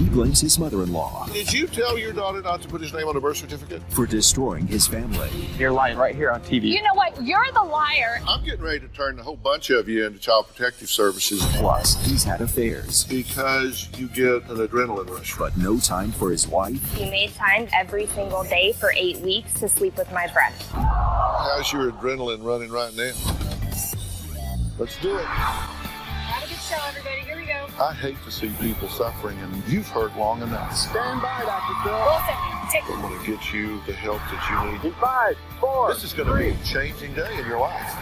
He blames his mother in law Did you tell your daughter not to put his name on a birth certificate? for destroying his family. You're lying right here on TV. You know what? You're the liar. I'm getting ready to turn a whole bunch of you into Child Protective Services Plus, he's had affairs, because you get an adrenaline rush. but no time for his wife He made time every single day for eight weeks to sleep with my friend. How's your adrenaline running right now? Let's do it. Have a good show, everybody. Here we go. I hate to see people suffering, and you've heard long enough. Stand by, Dr. Phil. Wilson, take I'm going to get you the help that you need. In five, four, This is going to be a changing day in your life.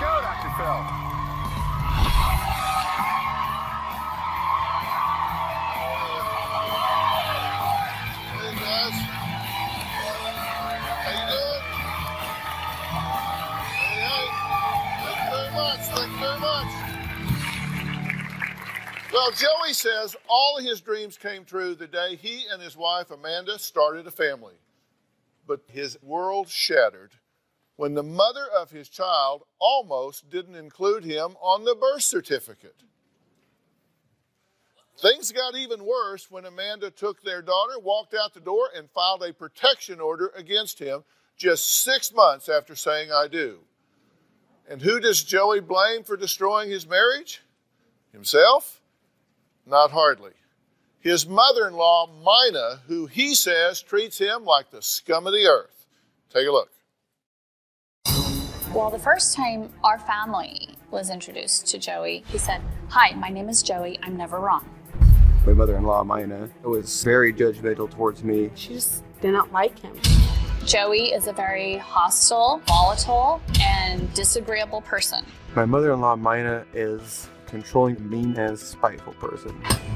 go, Dr. Phil. Much. Thank you very much. Well, Joey says all of his dreams came true the day he and his wife Amanda started a family. But his world shattered when the mother of his child almost didn't include him on the birth certificate. Things got even worse when Amanda took their daughter, walked out the door, and filed a protection order against him just six months after saying, I do. And who does Joey blame for destroying his marriage? Himself? Not hardly. His mother in law, Mina, who he says treats him like the scum of the earth. Take a look. Well, the first time our family was introduced to Joey, he said, Hi, my name is Joey. I'm never wrong. My mother-in-law, Mina, was very judgmental towards me. She just didn't like him. Joey is a very hostile, volatile, and disagreeable person. My mother-in-law, Mina, is controlling, mean, and spiteful person.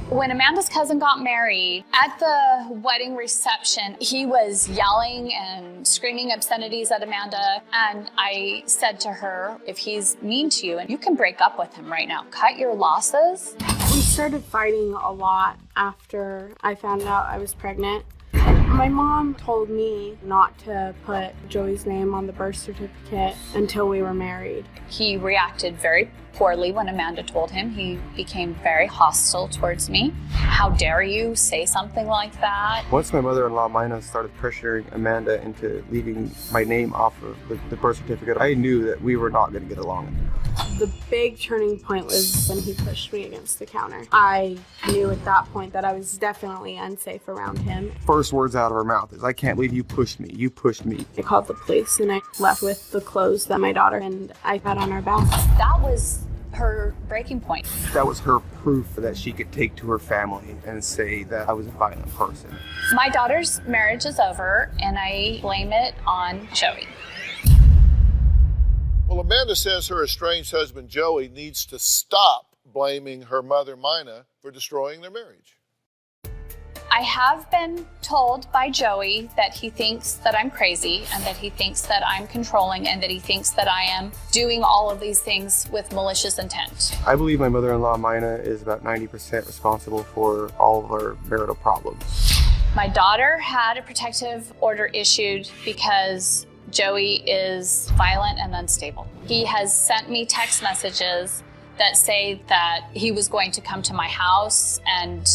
When Amanda's cousin got married, at the wedding reception, he was yelling and screaming obscenities at Amanda. And I said to her, if he's mean to you, and you can break up with him right now, cut your losses. We started fighting a lot after I found out I was pregnant. My mom told me not to put Joey's name on the birth certificate until we were married. He reacted very poorly when Amanda told him. He became very hostile towards me. How dare you say something like that? Once my mother-in-law, Mina, started pressuring Amanda into leaving my name off of the, the birth certificate, I knew that we were not going to get along. The big turning point was when he pushed me against the counter. I knew at that point that I was definitely unsafe around him. First words out of her mouth is, I can't believe you pushed me. You pushed me. I called the police and I left with the clothes that my daughter and I had on our back. That was her breaking point. That was her proof that she could take to her family and say that I was a violent person. My daughter's marriage is over, and I blame it on Joey. Well, Amanda says her estranged husband Joey needs to stop blaming her mother Mina for destroying their marriage. I have been told by Joey that he thinks that I'm crazy and that he thinks that I'm controlling and that he thinks that I am doing all of these things with malicious intent. I believe my mother-in-law, Mina, is about 90% responsible for all of our marital problems. My daughter had a protective order issued because Joey is violent and unstable. He has sent me text messages that say that he was going to come to my house and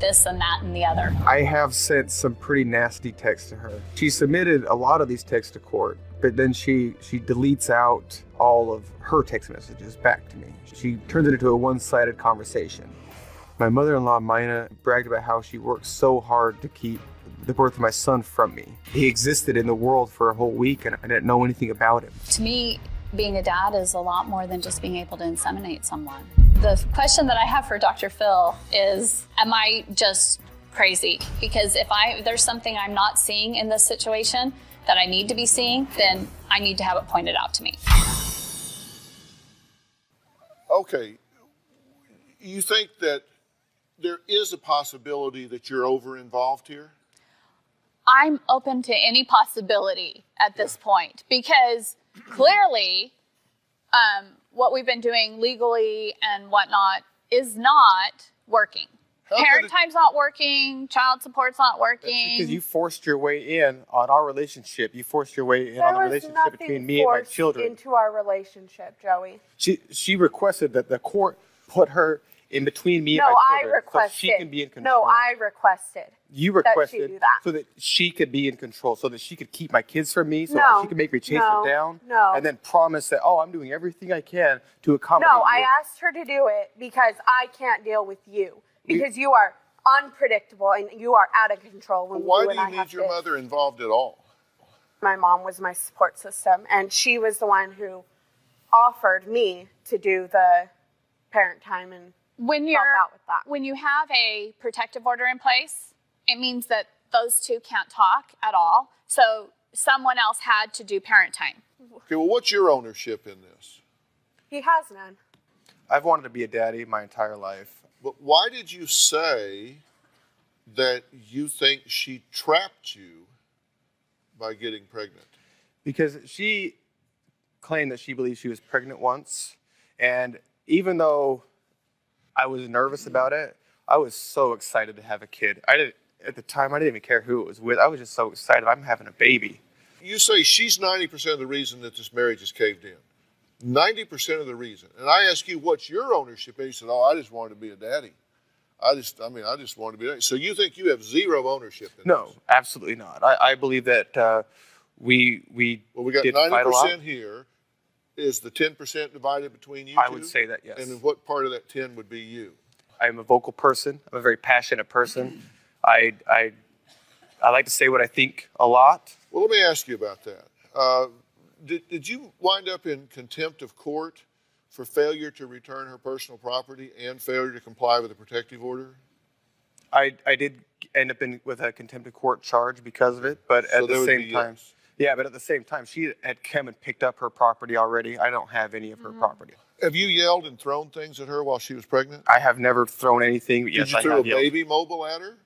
this and that and the other. I have sent some pretty nasty texts to her. She submitted a lot of these texts to court, but then she she deletes out all of her text messages back to me. She turns it into a one-sided conversation. My mother-in-law Mina bragged about how she worked so hard to keep the birth of my son from me. He existed in the world for a whole week and I didn't know anything about him. To me, being a dad is a lot more than just being able to inseminate someone. The question that I have for Dr. Phil is Am I just crazy? Because if I if there's something I'm not seeing in this situation that I need to be seeing, then I need to have it pointed out to me. Okay, you think that there is a possibility that you're over involved here? I'm open to any possibility at this point because clearly um, what we've been doing legally and whatnot is not working. How Parent time's not working, child support's not working. Because you forced your way in on our relationship. You forced your way in There on the relationship between me and my forced children. into our relationship, Joey. She she requested that the court put her in between me No, and my I requested. so she can be in control. No, I requested. you that she requested do that. so that she could be in control, so that she could keep my kids from me, so No, that she could make me chase no, them down, no. and then promise that oh, I'm doing everything I can to accommodate No, I asked her to do it because I can't deal with you because you are unpredictable and you are out of control when Why you do and I you need your to- mother involved at all? My mom was my support system, and she was the one who offered me to do the parent time and when you're out with that. when you have a protective order in place, it means that those two can't talk at all. So someone else had to do parent time. Okay, well, what's your ownership in this? he has none. I've wanted to be a daddy my entire life. But why did you say that you think she trapped you by getting pregnant? because she claimed that she believed she was pregnant once and even though i was nervous about it i was so excited to have a kid i did at the time i didn't even care who it was with i was just so excited i'm having a baby You say she's 90% of the reason that this marriage is caved in. 90% of the reason. And I ask you, what's your ownership? And you said, oh, I just wanted to be a daddy. I just, I mean, I just wanted to be a daddy. So you think you have zero ownership in no this? absolutely not i, I believe that uh, we we Well, we got did fight a lot. 90% here. Is the 10% divided between you I two? would say that, yes. And what part of that 10 would be you? i'm a vocal person i'm a very passionate person i i i like to say what i think a lot Well, let me ask you about that. Uh, did, did you wind up in contempt of court for failure to return her personal property and failure to comply with a protective order? I, I did end up in with a contempt of court charge because of it, but So at the same time, yes. Yeah, but at the same time, she had come and picked up her property already. I don't have any of Mm-hmm. her property. Have you yelled and thrown things at her while she was pregnant? I have never thrown anything. But yes, Did you I throw a yelled. baby mobile at her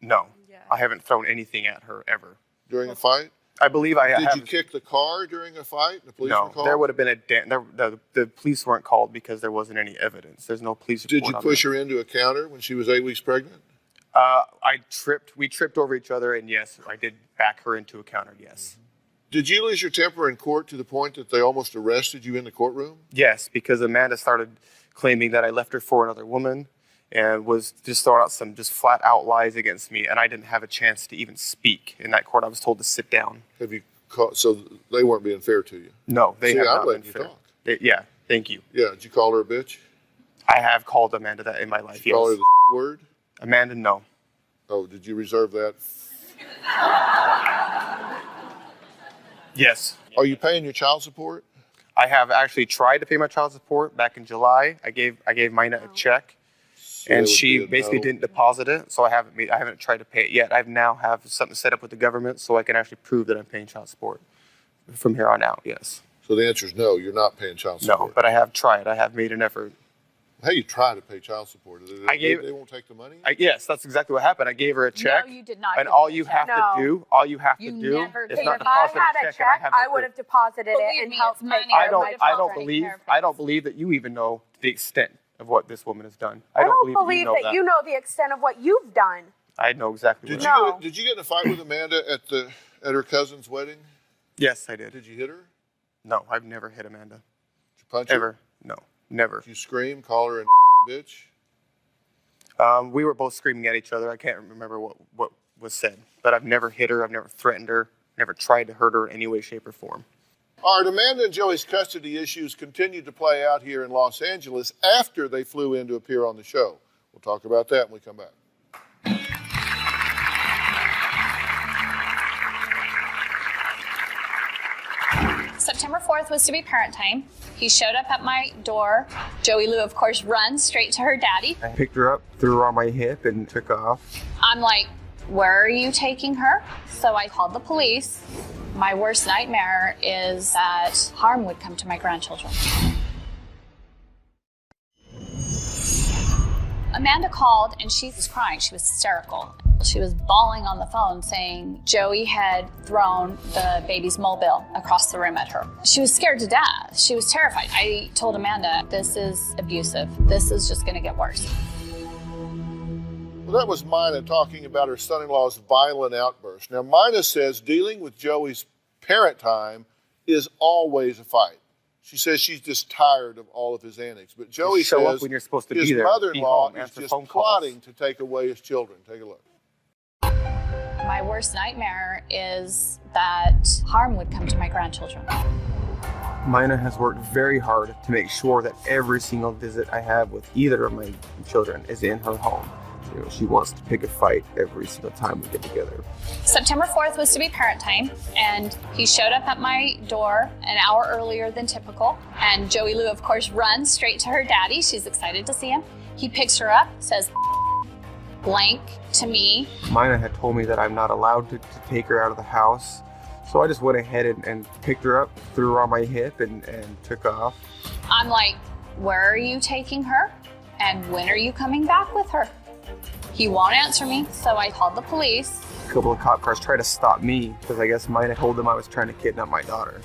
No, I haven't thrown anything at her ever. during a fight? I believe I have Did have. you kick the car during a fight? The police were no, called? there would have been a da- there, the the police weren't called because there wasn't any evidence. There's no police report. Did you push that. her into a counter when she was eight weeks pregnant? Uh, I tripped. We tripped over each other, and yes, I did back her into a counter. Yes. Did you lose your temper in court to the point that they almost arrested you in the courtroom? Yes, because Amanda started claiming that I left her for another woman and was just throwing out some just flat out lies against me, and I didn't have a chance to even speak in that court. I was told to sit down. Have you called? So they weren't being fair to you. No, they See, have I'm not letting been you fair. talk. They- yeah, thank you. Yeah. Did you call her a bitch? I have called Amanda that in my life. Did you call her the word? Amanda, no. Oh, did you reserve that? Yes. Are you paying your child support? I have actually tried to pay my child support back in July. I gave I gave Mina a check, that and she basically no. didn't deposit it. So I haven't made, I haven't tried to pay it yet. I now have something set up with the government so I can actually prove that I'm paying child support from here on out. Yes. So the answer is no. You're not paying child support. No, but I have tried. I have made an effort. How you try to pay child support? They, I gave- they, they won't take the money. I, yes, that's exactly what happened. I gave her a check. No, you did not And all me a you check. have No. to do, all you have You to do, never is gave not If me I deposit had a a check, check, I I would have deposited it Believe and helped it's money. I don't. I don't believe. I don't believe that you even know the extent of what this woman has done. I I don't, don't believe, believe that you know that you know the extent of what you've done. I know exactly. Did what you No. get, did you get in a fight with Amanda at the at her cousin's wedding? Yes, I did. Did you hit her? No, I've never hit Amanda. you punch her? Ever. No, never. Did you scream, call her a bitch? Um, we were both screaming at each other. I can't remember what, what was said, but I've never hit her. I've never threatened her. Never tried to hurt her in any way, shape, or form. All right, Amanda and Joey's custody issues continued to play out here in Los Angeles after they flew in to appear on the show. We'll talk about that when we come back. September 4th was to be parent time. He showed up at my door. Joey Lou, of course, runs straight to her daddy. I picked her up, threw her on my hip, and took off. I'm like, where are you taking her? So I called the police. My worst nightmare is that harm would come to my grandchildren. Amanda called and she was crying. She was hysterical. She was bawling on the phone saying Joey had thrown the baby's mobile across the room at her. She was scared to death. She was terrified. I told Amanda, this is abusive. This is just going to get worse. Well, that was Mina talking about her son in law's violent outburst. Now, Mina says dealing with Joey's parent time is always a fight. She says she's just tired of all of his antics. But Joey show up says when you're supposed to his mother-in-law be home, is just plotting to take away his children. Take a look. My worst nightmare is that harm would come to my grandchildren. Mina has worked very hard to make sure that every single visit I have with either of my children is in her home. You know, she wants to pick a fight every single time we get together. September 4th was to be parent time, and he showed up at my door an hour earlier than typical. And Joey Lou, of course, runs straight to her daddy. She's excited to see him. He picks her up, says blank to me. Mina had told me that I'm not allowed to, to take her out of the house. So I just went ahead and, and picked her up, threw her on my hip, and, and took off. I'm like, Where are you taking her? And when are you coming back with her? He won't answer me, so I called the police. A couple of cop cars tried to stop me because I guess Mina told them I was trying to kidnap my daughter.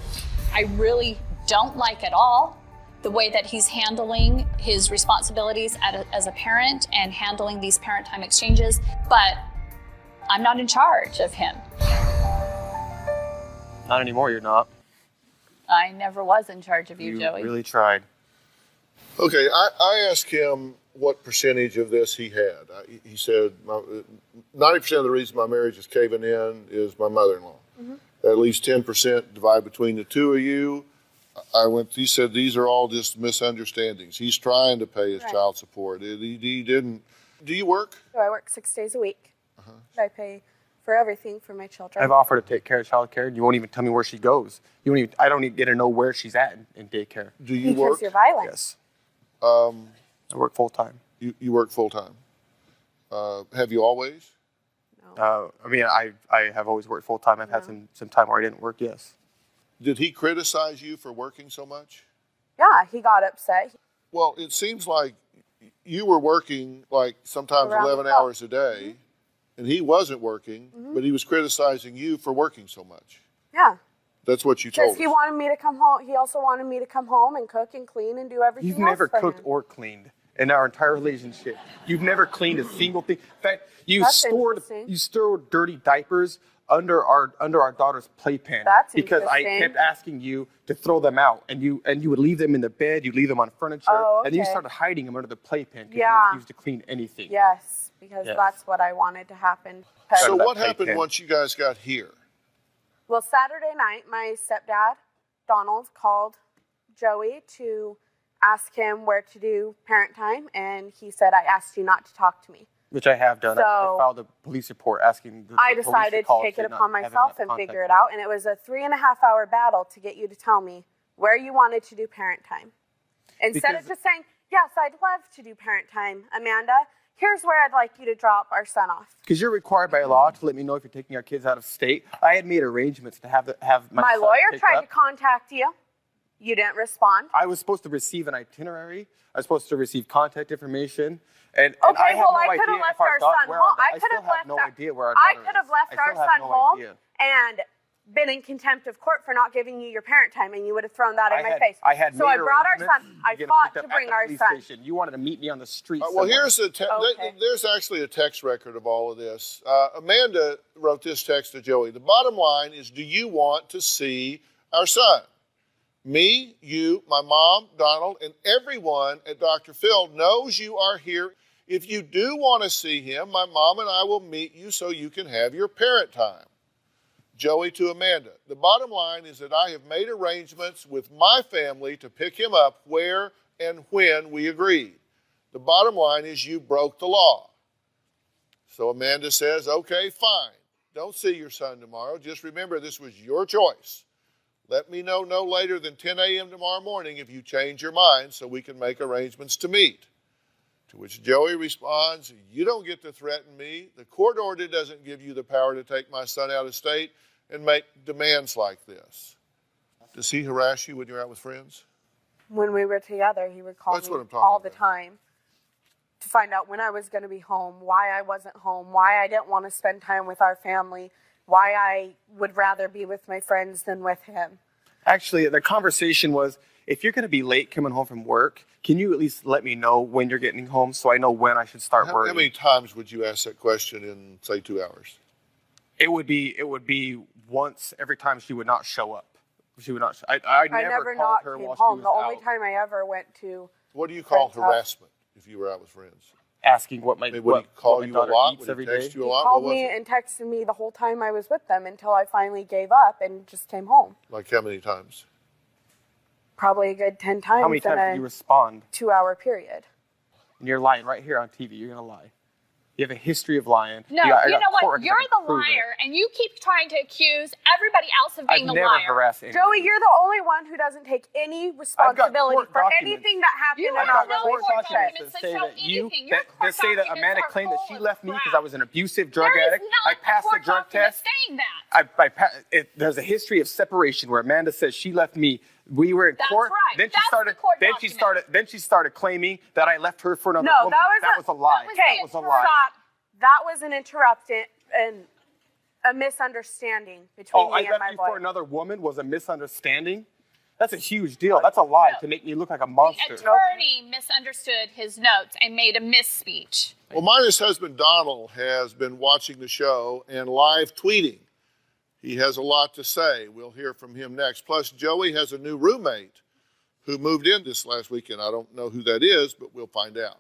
I really don't like at all the way that he's handling his responsibilities as a parent and handling these parent time exchanges, but I'm not in charge of him. Not anymore, you're not. I never was in charge of you, You Joey. really tried. Okay, I, I asked him what percentage of this he had. I, he said my- 90% of the reason my marriage is caving in is my mother-in-law. Mm-hmm. At least 10% divide between the two of you. I went. He said these are all just misunderstandings. He's trying to pay his Right. child support. He, he didn't. Do you work? So I work six days a week. I pay for everything for my children. I've offered to take care of childcare, and you won't even tell me where she goes. You won't even. I don't even get to know where she's at in, in daycare. Do you because work? you're violent. Yes, Um, I work full time. you, you work full time. Uh, have you always? Uh, I mean, I I have always worked full time. I've had some some time where I didn't work. Yes. Did he criticize you for working so much? Yeah, he got upset. Well, it seems like you were working like sometimes Around 11 hours a day, mm-hmm. and he wasn't working, mm-hmm. but he was criticizing you for working so much. Yeah. That's what you told Because he us. wanted me to come home. He also wanted me to come home and cook and clean and do everything You've else never for cooked him. or cleaned in our entire relationship. You've never cleaned a single thing. In fact, you That's stored you stored dirty diapers under our under our daughter's playpen That's because I kept asking you to throw them out, and you and you would leave them in the bed. You would leave them on furniture, Oh, and you started hiding them under the playpen because Yeah. you refused to clean anything. Yes, because Yes. that's what I wanted to happen. so, what happened playpen. once you guys got here? Well, Saturday night, my stepdad, Donald, called Joey to ask him where to do parent time, and he said, I asked you not to talk to me. Which I have done. I- I, filed a police report asking. The, I the decided to take it upon myself and figure it out, and it was a three and a half hour battle to get you to tell me where you wanted to do parent time. Instead of just saying, Yes, I'd love to do parent time, Amanda. Here's where I'd like you to drop our son off. Because you're required by law to let me know if you're taking our kids out of state. I had made arrangements to have the, have my, My lawyer tried up. to contact you. You didn't respond. I was supposed to receive an itinerary. I was supposed to receive contact information. And, and Okay, I have well, no I could have left our our son home. I I could have have left no our, idea where I could have left our son no home idea. and been in contempt of court for not giving you your parent time, and you would have thrown that in I my had, face. I had so I brought our son. I to get him fought to bring our son. Station. You wanted to meet me on the street. Uh, well, somewhere. here's the te- Okay. th- there's actually a text record of all of this. Uh, Amanda wrote this text to Joey. The bottom line is, do you want to see our son? Me, you, my mom, Donald, and everyone at Dr. Phil knows you are here. If you do want to see him, my mom and I will meet you so you can have your parent time. Joey to Amanda. The bottom line is that I have made arrangements with my family to pick him up where and when we agreed. The bottom line is you broke the law. So Amanda says, okay, fine. Don't see your son tomorrow. Just remember this was your choice. Let me know no later than 10 a.m. tomorrow morning if you change your mind so we can make arrangements to meet. To which Joey responds, You don't get to threaten me. The court order doesn't give you the power to take my son out of state and make demands like this. Does he harass you when you're out with friends? When we were together, he would call That's me what I'm all the time to find out when I was going to be home, why I wasn't home, why I didn't want to spend time with our family, why I would rather be with my friends than with him. Actually, the conversation was if you're going to be late coming home from work, can you at least let me know when you're getting home so I know when I should start How, working? how many times would you ask that question in, say, two hours? it would be it would be once every time she would not show up. She would not. I, I, I never, never called not her came while home. she The only out time I ever went to What do you call Friend's house. harassment if you were out with friends? asking what my I mean, would what, he call what my you a daughter lot? eats Would every he text day. you a he lot? called what was me it? and texted me the whole time I was with them until I finally gave up and just came home. Like how many times? Probably a good ten times How many times did you respond? two-hour period. And you're lying right here on TV. You're gonna lie. You have a history of lying. No, you, got- you know what? You're the can prove it. liar, and you keep trying to accuse everybody else of being I've being a never liar. harassed anyone. Joey, you're the only one who doesn't take any responsibility for documents. anything that happened You in have our no court relationship. documents. that that say show that you anything. Your that, court that say that Amanda claimed that she of left me because. I was an abusive drug There is addict. not I a passed the court drug document test. saying that. I, I pa- it, there's a history of separation where Amanda says she left me. We were in That's court. right. Then she That's started. the court then she started. Then she started claiming that I left her for another No, woman. that was a- a lie. that was That was a lie. stop. That was an interruption and a misunderstanding between Oh, I me and left my you for another woman was a misunderstanding. That's a huge deal. That's a lie to make me look like a The monster. attorney misunderstood his notes and made a misspeech. Well, Mina's husband Donald has been watching the show and live tweeting. He has a lot to say. We'll hear from him next. Plus, Joey has a new roommate who moved in this last weekend. I don't know who that is, but we'll find out.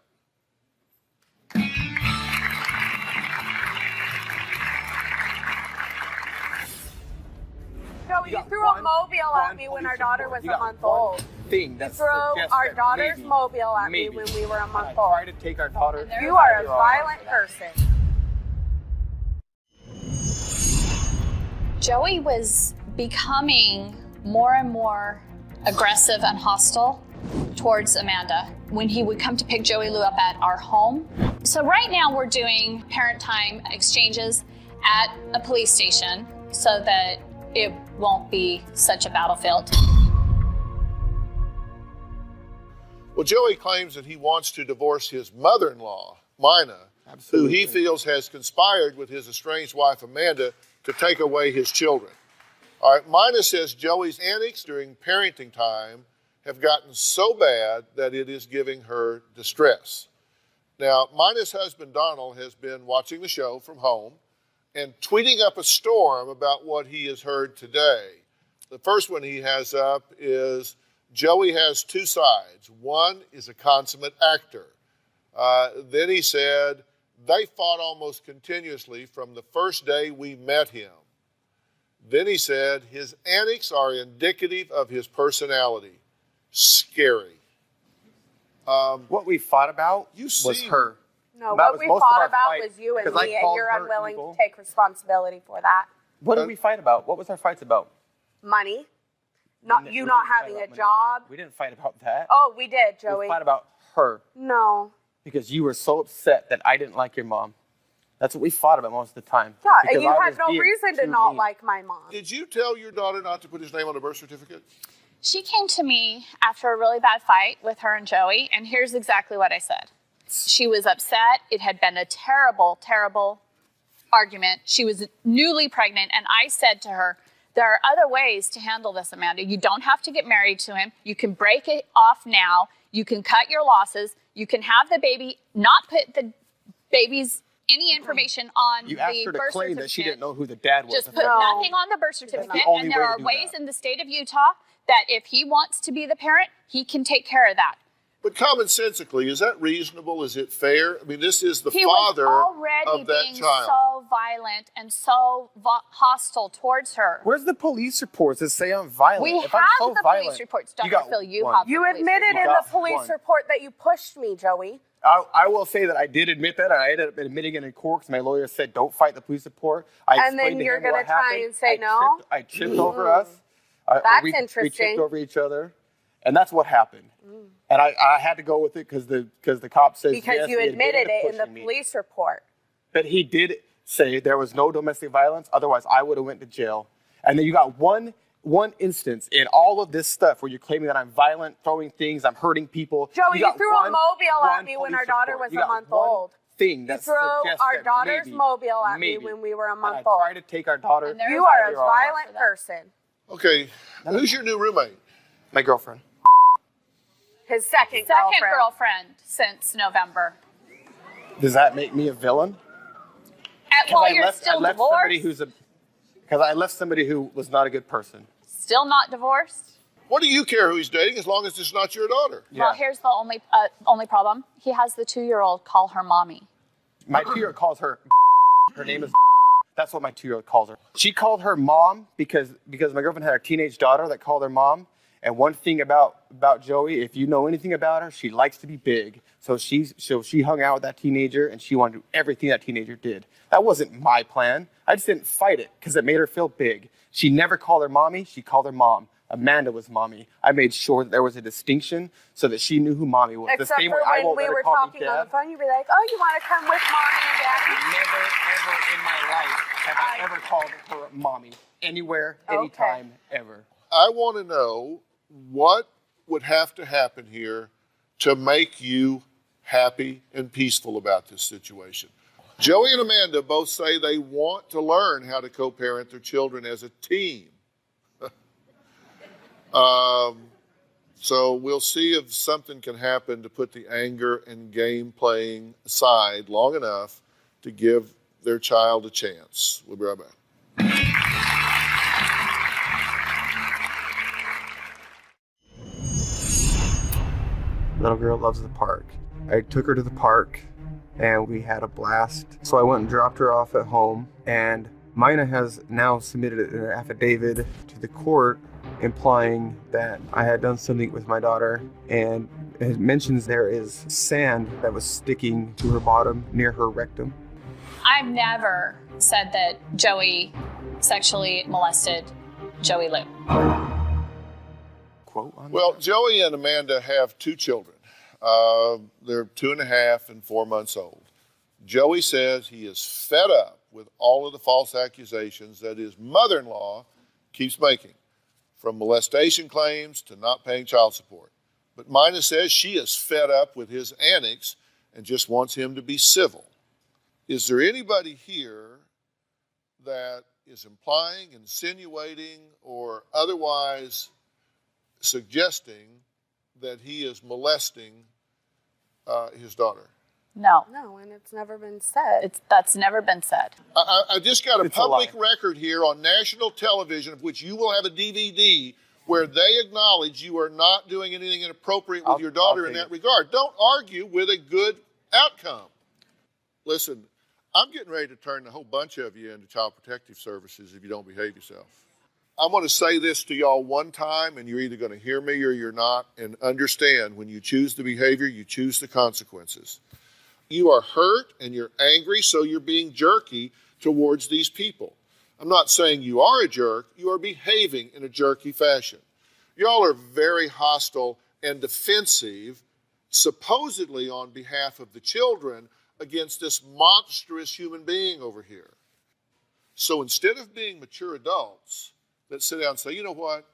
Joey, you got threw one- a mobile at me when our daughter was a month old. Thing that You threw our daughter's maybe- mobile at me when we were a month I old. tried to take our daughter. You are a violent right person. Joey was becoming more and more aggressive and hostile towards Amanda when he would come to pick Joey Lou up at our home. So, right now, we're doing parent time exchanges at a police station so that it won't be such a battlefield. Well, Joey claims that he wants to divorce his mother in law, Mina, who he feels has conspired with his estranged wife, Amanda, to take away his children. All right, Mina says Joey's antics during parenting time have gotten so bad that it is giving her distress. Now, Mina's husband, Donald, has been watching the show from home and tweeting up a storm about what he has heard today. The first one he has up is Joey has two sides. One is a consummate actor. Uh, then he said, they fought almost continuously from the first day we met him. Then he said, his antics are indicative of his personality. Scary. Um, What we fought about You was seem- her. No, That what we fought about fight, was you and me, and you're unwilling evil. to take responsibility for that. What Uh, did we fight about? What was our fights about? Money, not We you didn't having a money. job. We didn't fight about that. Oh, we did, Joey. we Joey. fought about her No. Because you were so upset that I didn't like your mom. That's what we fought about most of the time. Yeah, and you I had no reason to not mean. like my mom. did you tell your daughter not to put his name on a birth certificate? She came to me after a really bad fight with her and Joey, and here's exactly what I said. She was upset. It had been a terrible, terrible argument. She was newly pregnant, and I said to her, There are other ways to handle this, Amanda. You don't have to get married to him. You can break it off now. You can cut your losses. You can have the baby, not put the baby's any information on You the asked her to birth claim certificate. that she didn't know who the dad was. Just and put No. nothing on the birth certificate. only And there way are ways that. in the state of Utah that if he wants to be the parent, he can take care of that. But commonsensically, is that reasonable? Is it fair? I mean, this is the He father was already of that being child. so violent and so vo- hostile towards her. Where's the police reports that say I'm violent? We if have I'm so the violent, police reports, you Dr. got Phil. You one. have You the admitted in the police one. report that you pushed me, Joey. I, I will say that I did admit that. and I ended up admitting it in court because my lawyer said, "Don't fight the police report." I And then you're him gonna try happened. and say I no? Tripped, I tripped over us. That's we, We interesting. tripped over each other, and that's what happened. Mm. And I, I had to go with it because the because the cop says Because yes, you he admitted it in the pushing me. police report. But he did say there was no domestic violence. Otherwise, I would have went to jail. And then you got one one instance in all of this stuff where you're claiming that I'm violent, throwing things, I'm hurting people. Joey, you got threw a mobile at me when our daughter report. was You a month old. Thing You threw our daughter's maybe- mobile at maybe. me when we were a And month I old. tried to take our daughter. You are a violent person. Okay, who's your new roommate? My girlfriend. His second, Second girlfriend. girlfriend since November. Does that make me a villain? At, while I you're left, I still left somebody divorced, who's a because I left somebody who was not a good person. still not divorced. What do you care who he's dating as long as it's not your daughter? Well, here's the only uh, only problem. He has the two year old call her mommy. My two year old calls her. Her name is. That's what my two year old calls her. She called her mom because because my girlfriend had a teenage daughter that called her mom. And one thing about about Joey, if you know anything about her, she likes to be big. So she so she hung out with that teenager and she wanted to do everything that teenager did. That wasn't my plan. I just didn't fight it because it made her feel big. She never called her mommy. She called her mom. Amanda was mommy. I made sure that there was a distinction so that she knew who mommy was. Except the same for way I when won't we let her were call me talking on the phone, you'd be like, "Oh, you want to come with mommy and daddy?" Never, ever in my life have I ever called her mommy. Anywhere, Okay. anytime, ever. I want to know what would have to happen here to make you happy and peaceful about this situation. Joey and Amanda both say they want to learn how to co parent their children as a team. um, so we'll see if something can happen to put the anger and game playing aside long enough to give their child a chance. We'll be right back. Little girl loves the park. I took her to the park and we had a blast. So I went and dropped her off at home. And Mina has now submitted an affidavit to the court implying that I had done something with my daughter. And it mentions there is sand that was sticking to her bottom near her rectum. I've never said that Joey sexually molested Joey Lou. Quote on Well, Joey and Amanda have two children. Uh, they're two and a half and four months old. Joey says he is fed up with all of the false accusations that his mother in law keeps making, from molestation claims to not paying child support. But Mina says she is fed up with his antics and just wants him to be civil. Is there anybody here that is implying, insinuating, or otherwise suggesting that he is molesting uh, his daughter. No, No, and it's never been said. it's that's never been said. I, I, I just got a It's public lie. record here on national television, of which you will have a DVD, where they acknowledge you are not doing anything inappropriate with I'll- your daughter in that it. regard. Don't argue with a good outcome. Listen, I'm getting ready to turn a whole bunch of you into child protective services if you don't behave yourself. I'm going to say this to y'all one time, and you're either going to hear me or you're not, and understand when you choose the behavior, you choose the consequences. You are hurt and you're angry, so you're being jerky towards these people. I'm not saying you are a jerk, you are behaving in a jerky fashion. Y'all are very hostile and defensive, supposedly on behalf of the children, against this monstrous human being over here. So instead of being mature adults that sit down and say, you know what,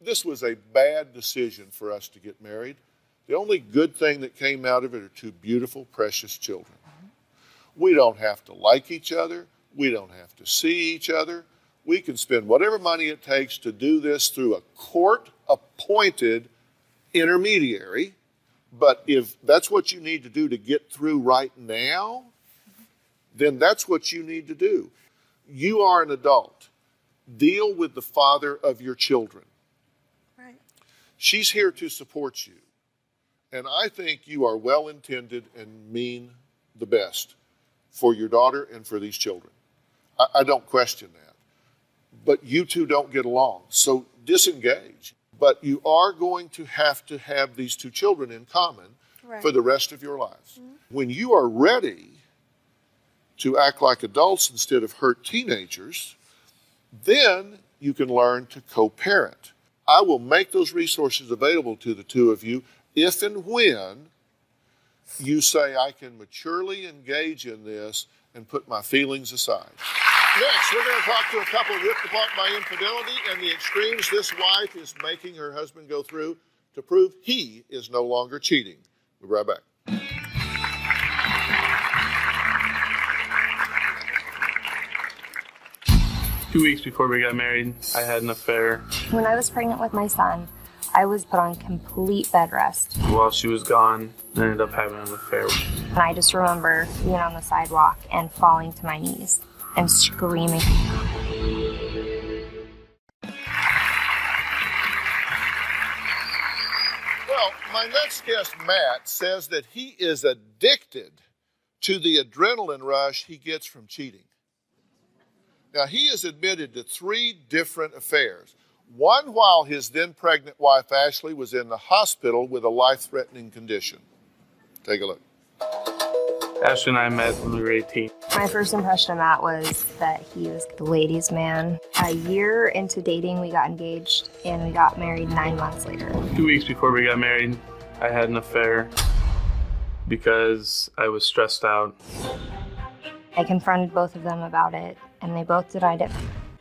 this was a bad decision for us to get married. The only good thing that came out of it are two beautiful, precious children. We don't have to like each other. We don't have to see each other. We can spend whatever money it takes to do this through a court appointed intermediary. But if that's what you need to do to get through right now, then that's what you need to do. You are an adult. Deal with the father of your children. Right. She's here to support you. And I think you are well intended and mean the best for your daughter and for these children. I, I don't question that. But you two don't get along. So disengage. But you are going to have to have these two children in common Right. for the rest of your lives. Mm-hmm. When you are ready to act like adults instead of hurt teenagers, then you can learn to co parent. I will make those resources available to the two of you if and when you say, I can maturely engage in this and put my feelings aside. Next, we're going to talk to a couple ripped apart by infidelity and the extremes this wife is making her husband go through to prove he is no longer cheating. We'll be right back. two weeks before we got married, I had an affair. When I was pregnant with my son, I was put on complete bed rest. While she was gone, I ended up having an affair. And I just remember being on the sidewalk and falling to my knees and screaming. Well, my next guest, Matt, says that he is addicted to the adrenaline rush he gets from cheating. Now, he has admitted to three different affairs. One while his then pregnant wife, Ashley, was in the hospital with a life threatening condition. Take a look. Ashley and I met when we were 18. My first impression of Matt was that he was the ladies' man. A year into dating, we got engaged and we got married nine months later. Two weeks before we got married, I had an affair because I was stressed out. I confronted both of them about it and they both denied it.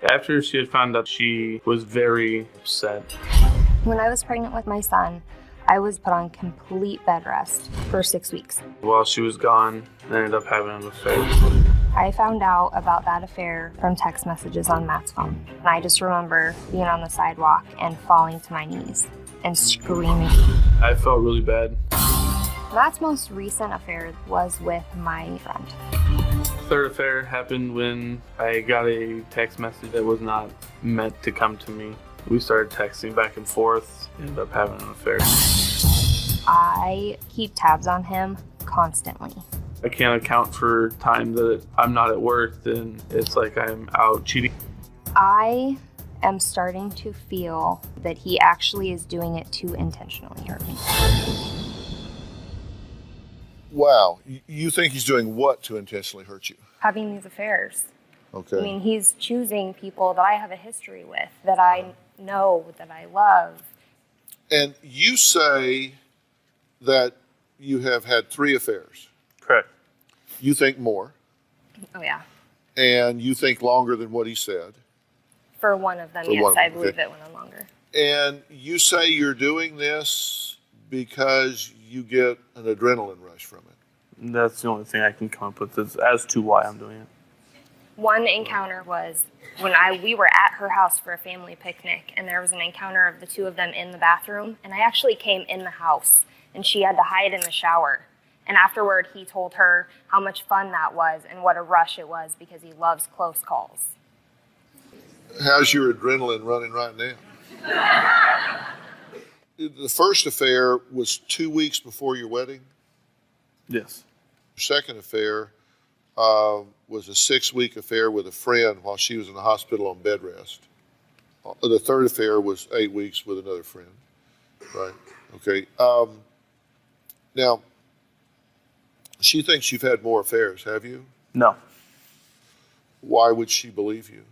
After she had found out, she was very upset. When I was pregnant with my son, I was put on complete bed rest for six weeks. While she was gone, I ended up having an affair. I found out about that affair from text messages on Matt's phone. And I just remember being on the sidewalk and falling to my knees and screaming. I felt really bad. Matt's most recent affair was with my friend. Third affair happened when I got a text message that was not meant to come to me. We started texting back and forth, ended up having an affair. I keep tabs on him constantly. I can't account for time that I'm not at work, then it's like I'm out cheating. I am starting to feel that he actually is doing it to intentionally hurt me. Wow. You think he's doing what to intentionally hurt you? Having these affairs. Okay. I mean, he's choosing people that I have a history with, that I uh-huh. know, that I love. and you say that you have had three affairs. Correct. You think more, Oh, yeah. and you think longer than what he said. For one of them, For yes, one of I believe okay. it went on longer. And you say you're doing this because you get an adrenaline rush from it. That's the only thing I can come up with as, as to why I'm doing it. One encounter was when I we were at her house for a family picnic, and there was an encounter of the two of them in the bathroom, and I actually came in the house, and she had to hide in the shower. And afterward, he told her how much fun that was and what a rush it was because he loves close calls. How's your adrenaline running right now? the first affair was two weeks before your wedding. Yes. Your second affair uh, was a six-week affair with a friend while she was in the hospital on bed rest. Uh, The third affair was eight weeks with another friend. Right. Okay. Um, now, she thinks you've had more affairs, have you? No. Why would she believe you?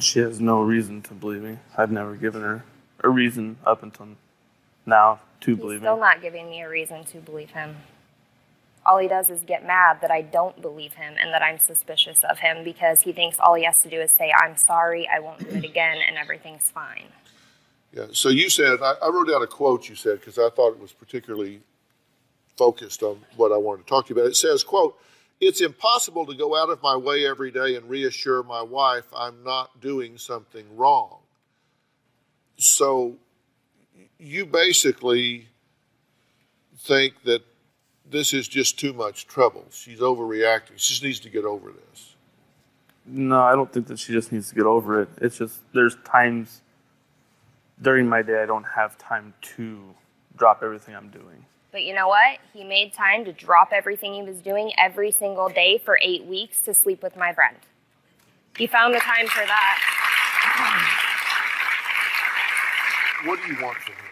She has no reason to believe me. I've never given her a reason up until now to He's believe still me. not giving me a reason to believe him. All he does is get mad that I don't believe him and that I'm suspicious of him because he thinks all he has to do is say, I'm sorry, I won't do it again, and everything's fine. Yeah. So you said I, I wrote down a quote you said because I thought it was particularly focused on what I wanted to talk to you about. It says, "quote It's impossible to go out of my way every day and reassure my wife I'm not doing something wrong." So you basically think that this is just too much trouble. She's overreacting. She just needs to get over this. No, I don't think that she just needs to get over it. It's just there's times during my day I don't have time to drop everything I'm doing. But you know what? He made time to drop everything he was doing every single day for eight weeks to sleep with my friend. He found the time for that. What do you want from him?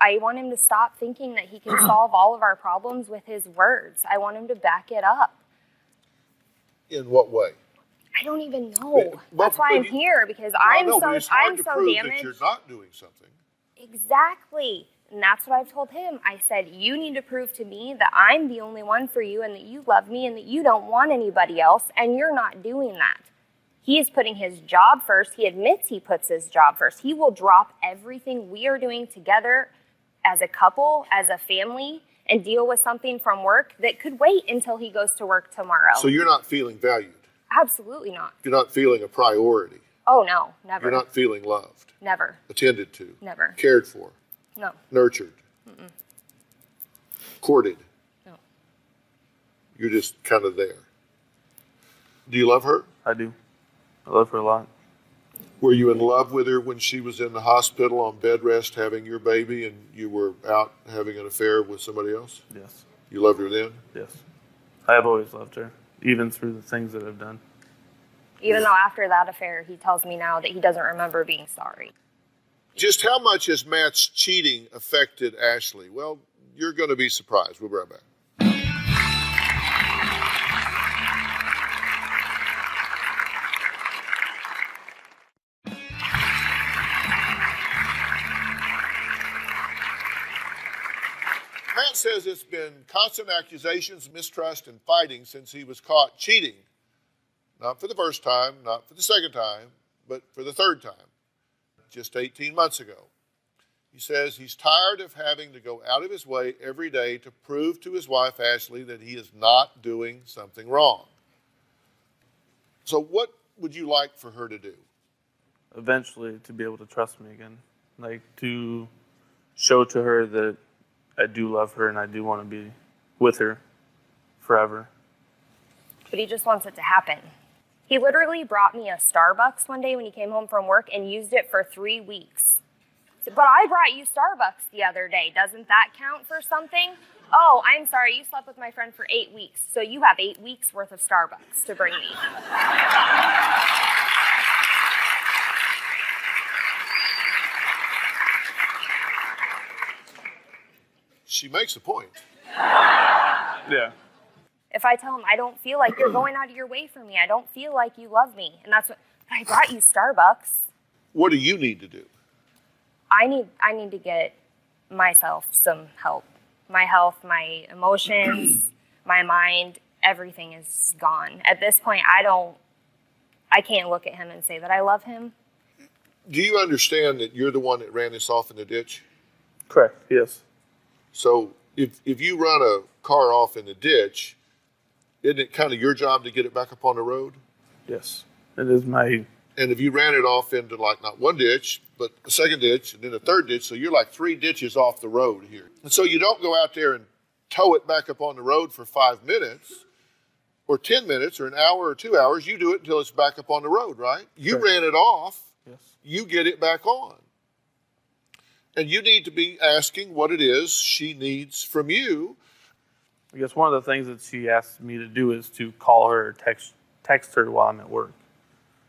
I want him to stop thinking that he can solve all of our problems with his words. I want him to back it up. In what way? I don't even know. Well, That's why I'm you- here because I I'm know, so but it's hard I'm to so prove damaged. that you're not doing something. Exactly. And that's what I've told him. I said, You need to prove to me that I'm the only one for you and that you love me and that you don't want anybody else, and you're not doing that. He is putting his job first. He admits he puts his job first. He will drop everything we are doing together as a couple, as a family, and deal with something from work that could wait until he goes to work tomorrow. So you're not feeling valued. Absolutely not. You're not feeling a priority. Oh, no, never. You're not feeling loved, Never. attended to, Never. cared for, No. nurtured, courted. No. You're just kind of there. Do you love her? I do. I love her a lot. Were you in love with her when she was in the hospital on bed rest having your baby and you were out having an affair with somebody else? Yes. You loved her then? Yes. I have always loved her, even through the things that I've done. Even though after that affair, he tells me now that he doesn't remember being sorry. Just how much has Matt's cheating affected Ashley? Well, you're going to be surprised. We'll be right back. Says it's been constant accusations, mistrust, and fighting since he was caught cheating. Not for the first time, not for the second time, but for the third time, just 18 months ago. He says he's tired of having to go out of his way every day to prove to his wife, Ashley, that he is not doing something wrong. So, what would you like for her to do? Eventually, to be able to trust me again, like to show to her that I do love her and I do want to be with her forever. But he just wants it to happen. He literally brought me a Starbucks one day when he came home from work and used it for three weeks. But I brought you Starbucks the other day. Doesn't that count for something? Oh, I'm sorry, you slept with my friend for eight weeks, so you have eight weeks worth of Starbucks to bring me. She makes a point. Yeah. If I tell him I don't feel like you're going out of your way for me, I don't feel like you love me, and that's what I brought you Starbucks. What do you need to do? I need I need to get myself some help. My health, my emotions, my mind, everything is gone. At this point, I don't I can't look at him and say that I love him. Do you understand that you're the one that ran this off in the ditch? Correct. Yes. So if if you run a car off in the ditch, isn't it kind of your job to get it back up on the road? Yes. It is my. And if you ran it off into like not one ditch, but a second ditch and then a third ditch, so you're like three ditches off the road here. And so you don't go out there and tow it back up on the road for five minutes or 10 minutes or an hour or two hours. You do it until it's back up on the road, right? You Correct. ran it off, Yes. you get it back on. And you need to be asking what it is she needs from you. I guess one of the things that she asked me to do is to call her or text text her while I'm at work.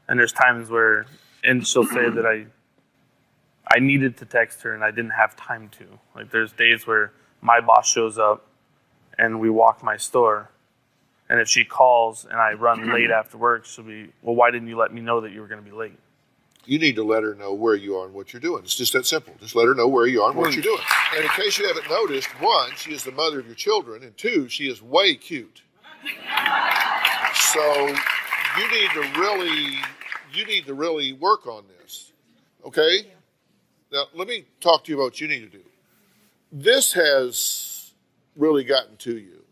And there's times where, and she'll say that I, I needed to text her and I didn't have time to. Like there's days where my boss shows up, and we walk my store, and if she calls and I run late after work, she'll be, well, why didn't you let me know that you were going to be late? You need to let her know where you are and what you're doing. It's just that simple. Just let her know where you are and what you're doing. And in case you haven't noticed, one, she is the mother of your children, and two, she is way cute. So you need to really, you need to really work on this. Okay? Now let me talk to you about what you need to do. This has really gotten to you.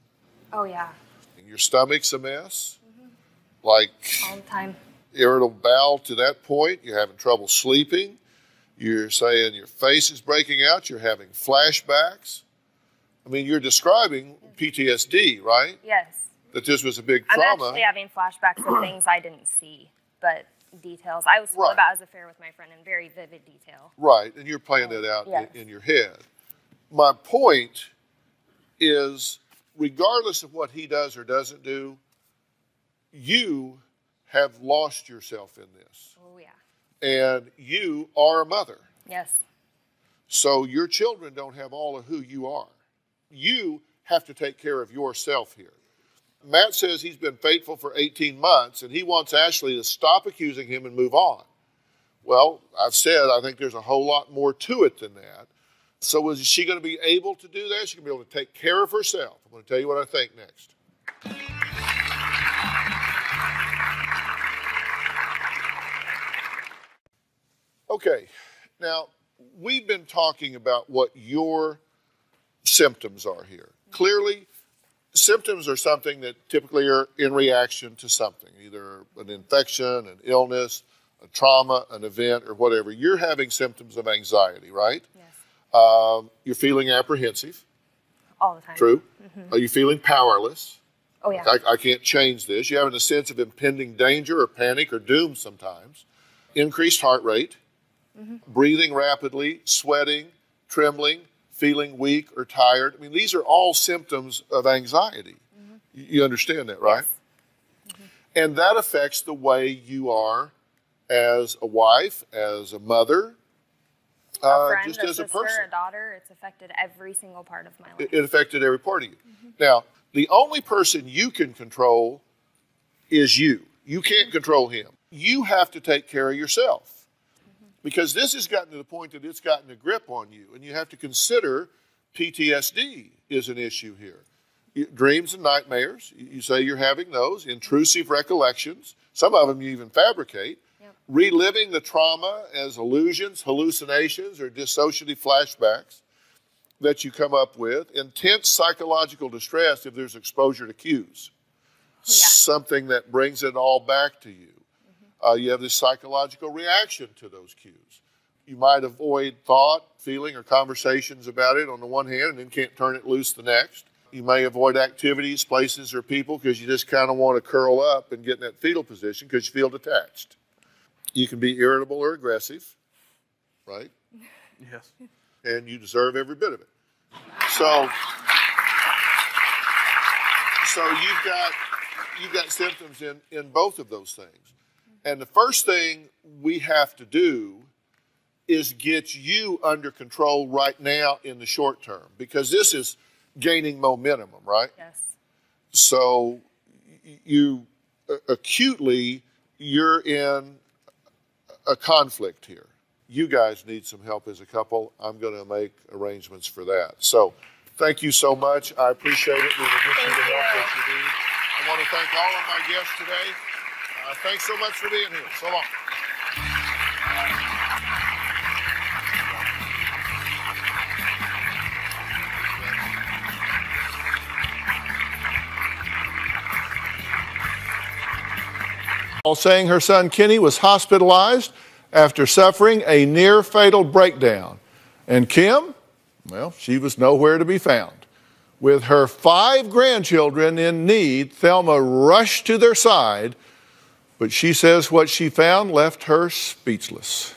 Oh yeah, And Your stomach's a mess. Like all the time. Irritable bowel to that point. You're having trouble sleeping. You're saying your face is breaking out. You're having flashbacks. I mean, you're describing PTSD, right? Yes. That this was a big trauma. I'm actually having flashbacks of things I didn't see, but details. I was told Right. about his affair with my friend in very vivid detail. Right, and you're playing that out Yes. in, in your head. My point is regardless of what he does or doesn't do, you have lost yourself in this. Oh yeah. And you are a mother. Yes. So your children don't have all of who you are. You have to take care of yourself here. Matt says he's been faithful for 18 months and he wants Ashley to stop accusing him and move on. Well, I've said I think there's a whole lot more to it than that. So is she going to be able to do that? She's going to be able to take care of herself. I'm going to tell you what I think next. Okay, now we've been talking about what your symptoms are here. Clearly, symptoms are something that typically are in reaction to something, either an infection, an illness, a trauma, an event, or whatever. You're having symptoms of anxiety, right? Yes. Um, you're feeling apprehensive, All the time. true? Are you feeling powerless? Oh yeah. I, I can't change this. You're having a sense of impending danger or panic or doom sometimes. increased heart rate, Mm-hmm. breathing rapidly, sweating, trembling, feeling weak or tired. I mean, these are all symptoms of anxiety. Mm-hmm. You- You understand that, right? Mm-hmm. And that affects the way you are as a wife, as a mother, A uh, friend, just a as a sister, person. a daughter, it's affected every single part of my life. It, it affected every part of you. Now, the only person you can control is you. You can't control him. You have to take care of yourself because this has gotten to the point that it's gotten a grip on you, and you have to consider PTSD is an issue here. Dreams and nightmares, you say you're having those, intrusive recollections, some of them you even fabricate, reliving the trauma as illusions, hallucinations, or dissociative flashbacks that you come up with, intense psychological distress if there's exposure to cues, something that brings it all back to you. Uh, you have this psychological reaction to those cues. You might avoid thought, feeling, or conversations about it on the one hand and then can't turn it loose the next. You may avoid activities, places, or people because you just kind of want to curl up and get in that fetal position because you feel detached. You can be irritable or aggressive, right? Yes. and you deserve every bit of it. So, so you've got you've got symptoms in in both of those things, and the first thing we have to do is get you under control right now in the short term because this is gaining momentum, right? Yes. So you uh, acutely you're in a conflict here. You guys need some help as a couple. I'm going to make arrangements for that. So thank you so much. I appreciate it. We will get you the help that you need. I want to thank all of my guests today. Uh, thanks so much for being here. So long. While saying her son Kenny was hospitalized after suffering a near fatal breakdown. And Kim, well, she was nowhere to be found. With her five grandchildren in need, Thelma rushed to their side, but she says what she found left her speechless.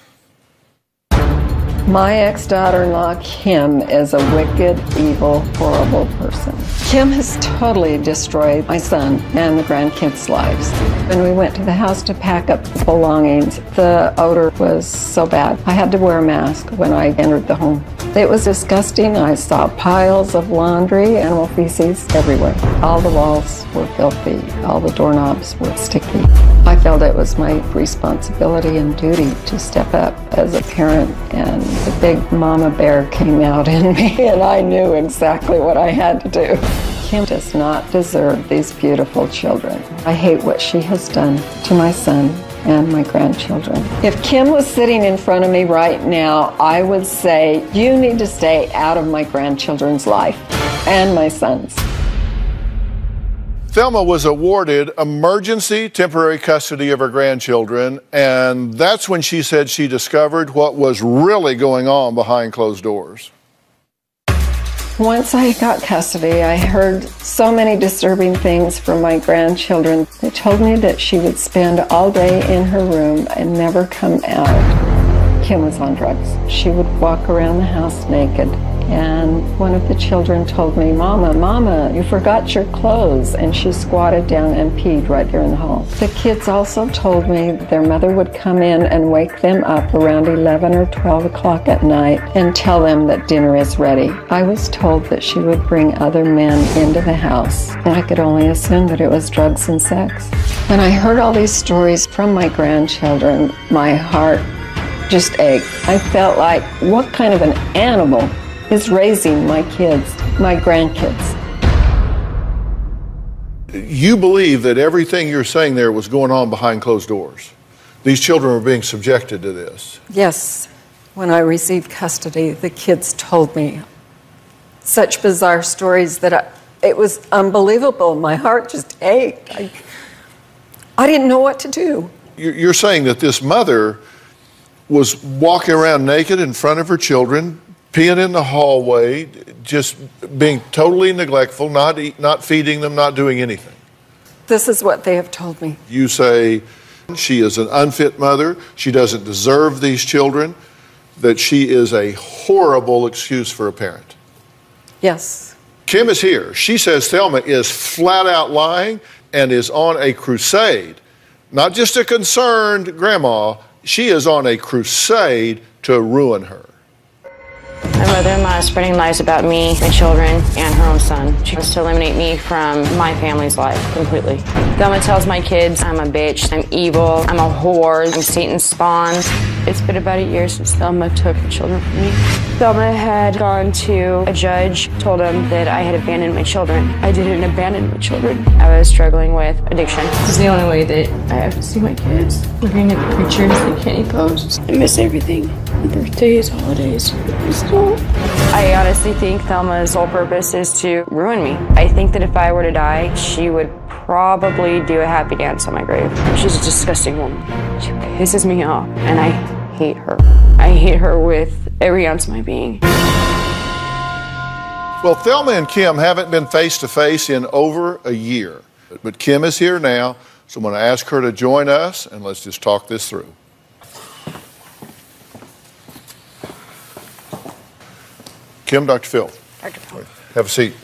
My ex daughter in law, Kim, is a wicked, evil, horrible person. Kim has totally destroyed my son and the grandkids' lives. When we went to the house to pack up the belongings, the odor was so bad. I had to wear a mask when I entered the home. It was disgusting. I saw piles of laundry, animal feces everywhere. All the walls were filthy, all the doorknobs were sticky. I felt it was my responsibility and duty to step up as a parent, and the big mama bear came out in me, and I knew exactly what I had to do. Kim does not deserve these beautiful children. I hate what she has done to my son and my grandchildren. If Kim was sitting in front of me right now, I would say, You need to stay out of my grandchildren's life and my son's. Thelma was awarded emergency temporary custody of her grandchildren, and that's when she said she discovered what was really going on behind closed doors. Once I got custody, I heard so many disturbing things from my grandchildren. They told me that she would spend all day in her room and never come out. Kim was on drugs. She would walk around the house naked. And one of the children told me, Mama, Mama, you forgot your clothes. And she squatted down and peed right there in the hall. The kids also told me their mother would come in and wake them up around 11 or 12 o'clock at night and tell them that dinner is ready. I was told that she would bring other men into the house. And I could only assume that it was drugs and sex. When I heard all these stories from my grandchildren, my heart just ached. I felt like, what kind of an animal is raising my kids, my grandkids? You believe that everything you're saying there was going on behind closed doors. These children were being subjected to this. Yes, when I received custody, the kids told me such bizarre stories that I, it was unbelievable. My heart just ached. I, I didn't know what to do. You're you're saying that this mother was walking around naked in front of her children, peeing in the hallway, just being totally neglectful, not eat, not feeding them, not doing anything. This is what they have told me. You say She is an unfit mother. She doesn't deserve these children. That she is a horrible excuse for a parent. Yes. Kim is here. She says Thelma is flat out lying and is on a crusade. Not just a concerned grandma, she is on a crusade to ruin her. My mother-in-law is spreading lies about me, my children, and her own son. She wants to eliminate me from my family's life completely. Thelma tells my kids I'm a bitch, I'm evil, I'm a whore, I'm Satan's spawn. It's been about a year since Thelma took the children from me. Thelma had gone to a judge, told him that I had abandoned my children. I didn't abandon my children. I was struggling with addiction. This is the only way that I have to see my kids. Looking at the pictures and Kenny posts. I miss everything. Birthdays, holidays. I honestly think Thelma's sole purpose is to ruin me. I think that if I were to die, she would probably do a happy dance on my grave. She's a disgusting woman. She pisses me off, and I hate her. I hate her with every ounce of my being. Well, Thelma and Kim haven't been face to face in over a year, but Kim is here now, so I'm going to ask her to join us and let's just talk this through. Kim, Dr. Phil. Dr. Phil. Have a seat.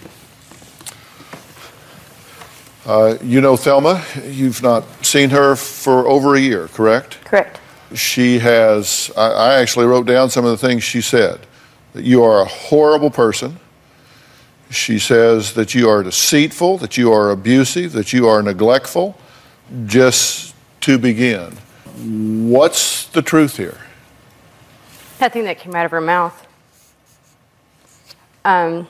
Uh, you know Thelma. You've not seen her for over a year, correct? Correct. She has, I, I actually wrote down some of the things she said. That you are a horrible person. She says that you are deceitful, that you are abusive, that you are neglectful. Just to begin, what's the truth here? Nothing that came out of her mouth. Um,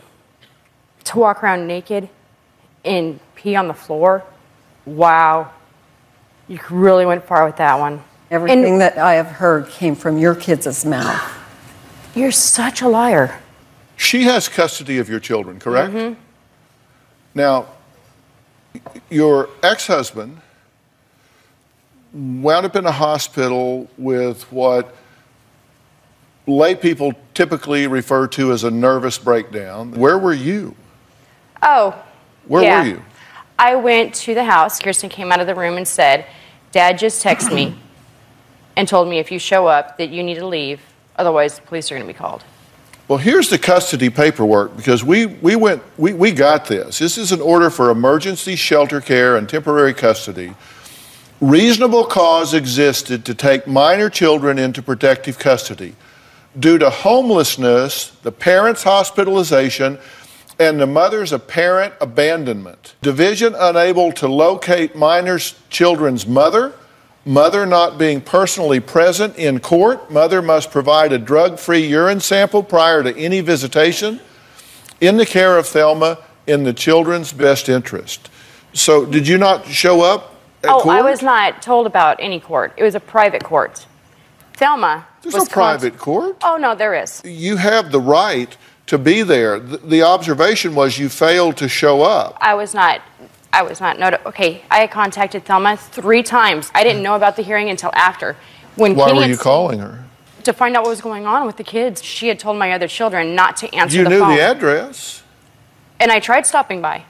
to walk around naked and pee on the floor, wow. You really went far with that one. Everything that I have heard came from your kids' mouth. You're such a liar. She has custody of your children, correct? Mhm. Now, your ex husband wound up in a hospital with what lay people typically refer to as a nervous breakdown. Where were you? Oh. Where yeah. were you? I went to the house. Kirsten came out of the room and said, Dad just texted me and told me if you show up that you need to leave, otherwise the police are going to be called. Well, here's the custody paperwork because we, we went, we, we got this. This is an order for emergency shelter care and temporary custody. Reasonable cause existed to take minor children into protective custody. Due to homelessness, the parent's hospitalization, and the mother's apparent abandonment. Division unable to locate minors' children's mother, mother not being personally present in court, mother must provide a drug free urine sample prior to any visitation in the care of Thelma in the children's best interest. So, did you not show up at oh, court? I was not told about any court. It was a private court. Thelma. There's was no private court. Oh, no, there is. You have the right to be there. The, the observation was you failed to show up. I was not. I was not noti- okay. I contacted Thelma three times. I didn't know about the hearing until after. When Why Kenny were you calling her? To find out what was going on with the kids. She had told my other children not to answer You the knew the address. And I tried stopping by.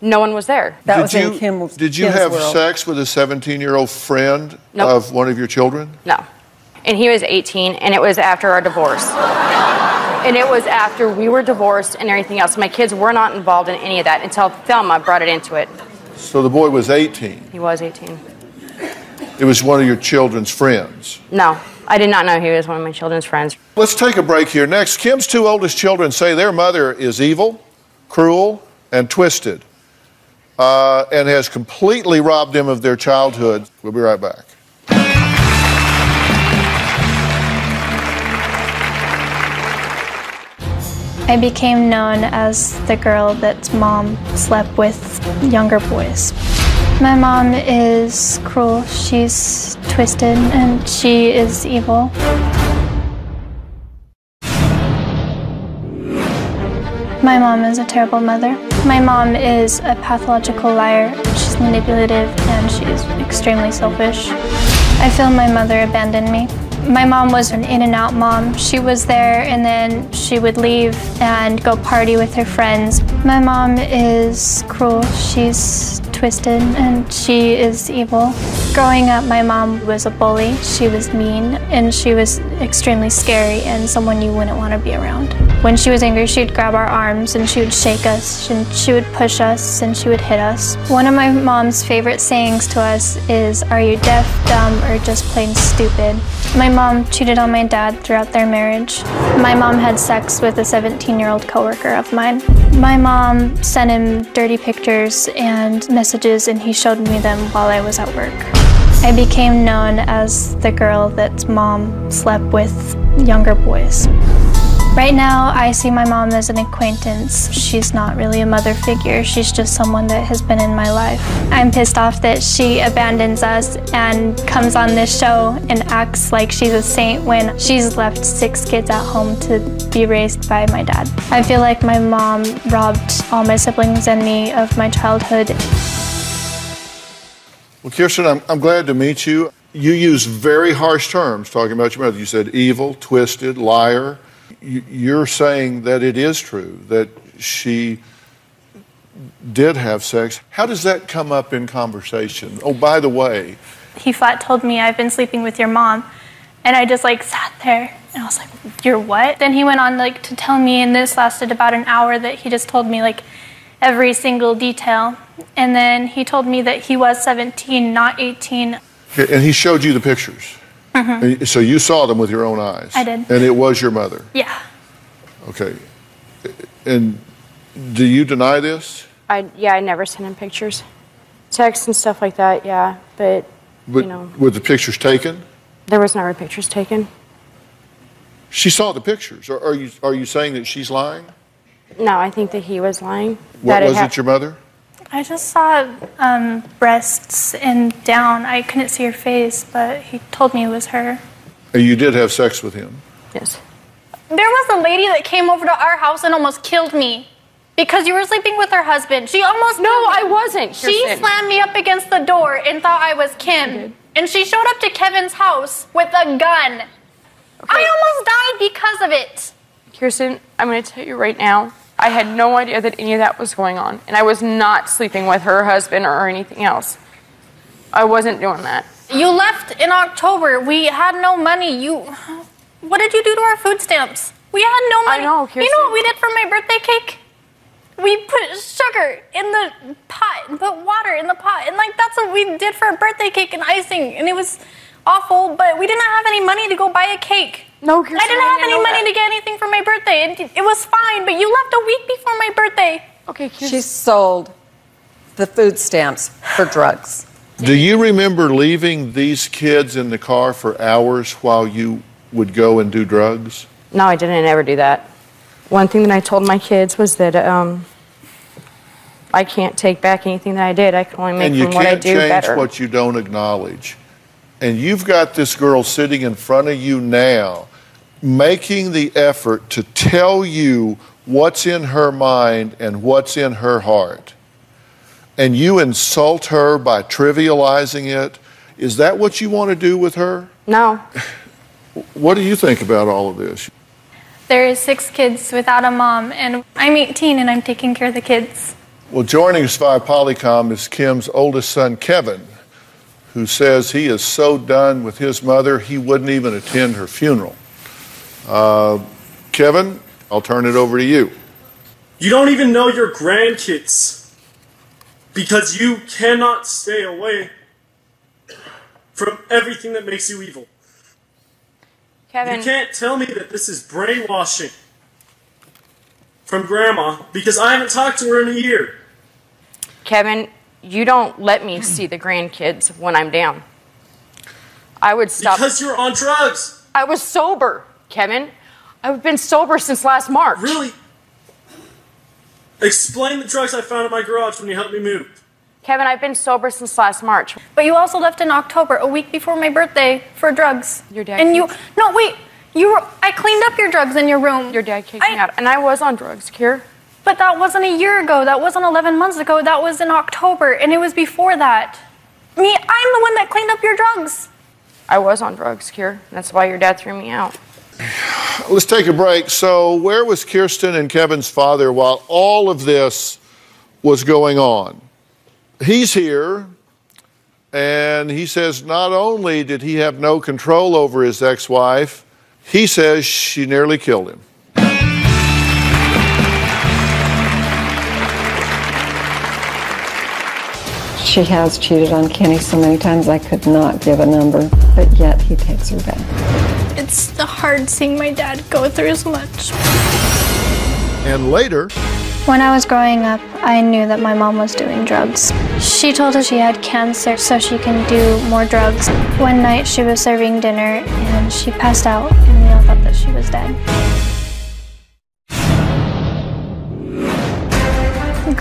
No one was there. That did you, Did you have sex with a 17 year old friend Nope. of one of your children? No. And he was 18, and it was after our divorce. and it was after we were divorced and everything else. My kids were not involved in any of that until Thelma brought it into it. So the boy was 18. He was 18. It was one of your children's friends. No, I did not know he was one of my children's friends. Let's take a break here. Next, Kim's two oldest children say their mother is evil, cruel, and twisted, uh, and has completely robbed them of their childhood. We'll be right back. I became known as the girl that mom slept with younger boys. My mom is cruel, she's twisted, and she is evil. My mom is a terrible mother. My mom is a pathological liar. She's manipulative and she's extremely selfish. I feel my mother abandoned me. My mom was an in and out mom. She was there and then she would leave and go party with her friends. My mom is cruel. She's twisted and she is evil. Growing up, my mom was a bully. She was mean and she was extremely scary and someone you wouldn't want to be around. When she was angry, she'd grab our arms and she would shake us and she would push us and she would hit us. One of my mom's favorite sayings to us is, Are you deaf, dumb, or just plain stupid? My mom cheated on my dad throughout their marriage. My mom had sex with a 17 year old coworker of mine. My mom sent him dirty pictures and messages, and he showed me them while I was at work. I became known as the girl that mom slept with younger boys. Right now, I see my mom as an acquaintance. She's not really a mother figure, she's just someone that has been in my life. I'm pissed off that she abandons us and comes on this show and acts like she's a saint when she's left six kids at home to be raised by my dad. I feel like my mom robbed all my siblings and me of my childhood. Well, Kirsten, I'm, I'm glad to meet you. You use very harsh terms talking about your mother. You said evil, twisted, liar. You- You're saying that it is true, that she did have sex. How does that come up in conversation? Oh, by the way, He flat told me I've been sleeping with your mom. And I just like sat there and I was like, You're what? Then he went on like to tell me, and this lasted about an hour, that he just told me like every single detail. And then he told me that he was 17, not 18. and he showed you the pictures. Mm-hmm. So you saw them with your own eyes. I did. And it was your mother. Yeah. Okay. And do you deny this? I yeah, I never sent him pictures, texts and stuff like that. Yeah, but But you know, were the pictures taken? there was never pictures taken. She saw the pictures. Are, are you are you saying that she's lying? No, I think that he was lying. What that was hap- it, your mother? I just saw um, breasts and down. I couldn't see her face, but he told me it was her. And you did have sex with him. Yes. There was a lady that came over to our house and almost killed me because you were sleeping with her husband. She almost No, me. I wasn't, She Kirsten. slammed me up against the door and thought I was Kim. And she showed up to Kevin's house with a gun. I almost died because of it. Kirsten, I'm going to tell you right now, I had no idea that any of that was going on, and I was not sleeping with her husband or anything else. I wasn't doing that. You left in October. We had no money. You, what did you do to our food stamps? We had no money. I know, Kirsten. You know what we did for my birthday cake? We put sugar in the pot and put water in the pot, and like that's what we did for a birthday cake and icing, and it was awful. But we didn't have any money to go buy a cake. No, I didn't have any money to get anything for my birthday, and it was fine. But you left a week before my birthday. Okay, She sold the food stamps for drugs. Do you remember leaving these kids in the car for hours while you would go and do drugs? No, I didn't ever do that. One thing that I told my kids was that um, I can't take back anything that I did. I can only make and you from what I can't do change better. what you don't acknowledge. And you've got this girl sitting in front of you now, making the effort to tell you what's in her mind and what's in her heart. And you insult her by trivializing it. Is that what you want to do with her? No. What do you think about all of this? There is six kids without a mom, and I'm 18 and I'm taking care of the kids. Well, joining us via Polycom is Kim's oldest son, Kevin, who says he is so done with his mother he wouldn't even attend her funeral. Uh, Kevin, I'll turn it over to you. You don't even know your grandkids because you cannot stay away from everything that makes you evil. Kevin. You can't tell me that this is brainwashing from grandma because I haven't talked to her in a year. Kevin, you don't let me see the grandkids when I'm down. I would stop. Because you're on drugs. I was sober, Kevin. I've been sober since last March. Really? Explain the drugs I found in my garage when you helped me move. Kevin, I've been sober since last March. But you also left in October, a week before my birthday, for drugs. Your dad And you, kicked- no, wait. You were, I cleaned up your drugs in your room. Your dad kicked me out, and I was on drugs, Kier. But that wasn't a year ago. That wasn't 11 months ago. That was in October, and it was before that. Me, I'm the one that cleaned up your drugs. I was on drugs, Kier. That's why your dad threw me out. Let's take a break. So, where was Kirsten and Kevin's father while all of this was going on? he's here, and he says not only did he have no control over his ex wife, he says she nearly killed him. She has cheated on Kenny so many times I could not give a number, but yet he takes her back. It's the hard seeing my dad go through so much. And later, When I was growing up, I knew that my mom was doing drugs. She told us she had cancer so she can do more drugs. One night she was serving dinner and she passed out, and we all thought that she was dead.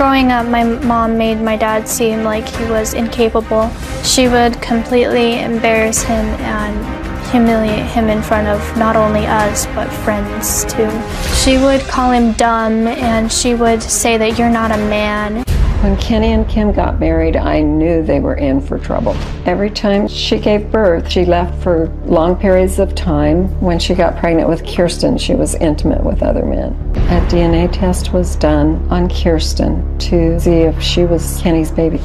Growing up, my mom made my dad seem like he was incapable. She would completely embarrass him and humiliate him in front of not only us, but friends too. She would call him dumb and she would say that you're not a man. When Kenny and Kim got married, I knew they were in for trouble. Every time she gave birth, she left for long periods of time. When she got pregnant with Kirsten, she was intimate with other men. A DNA test was done on Kirsten to see if she was Kenny's baby.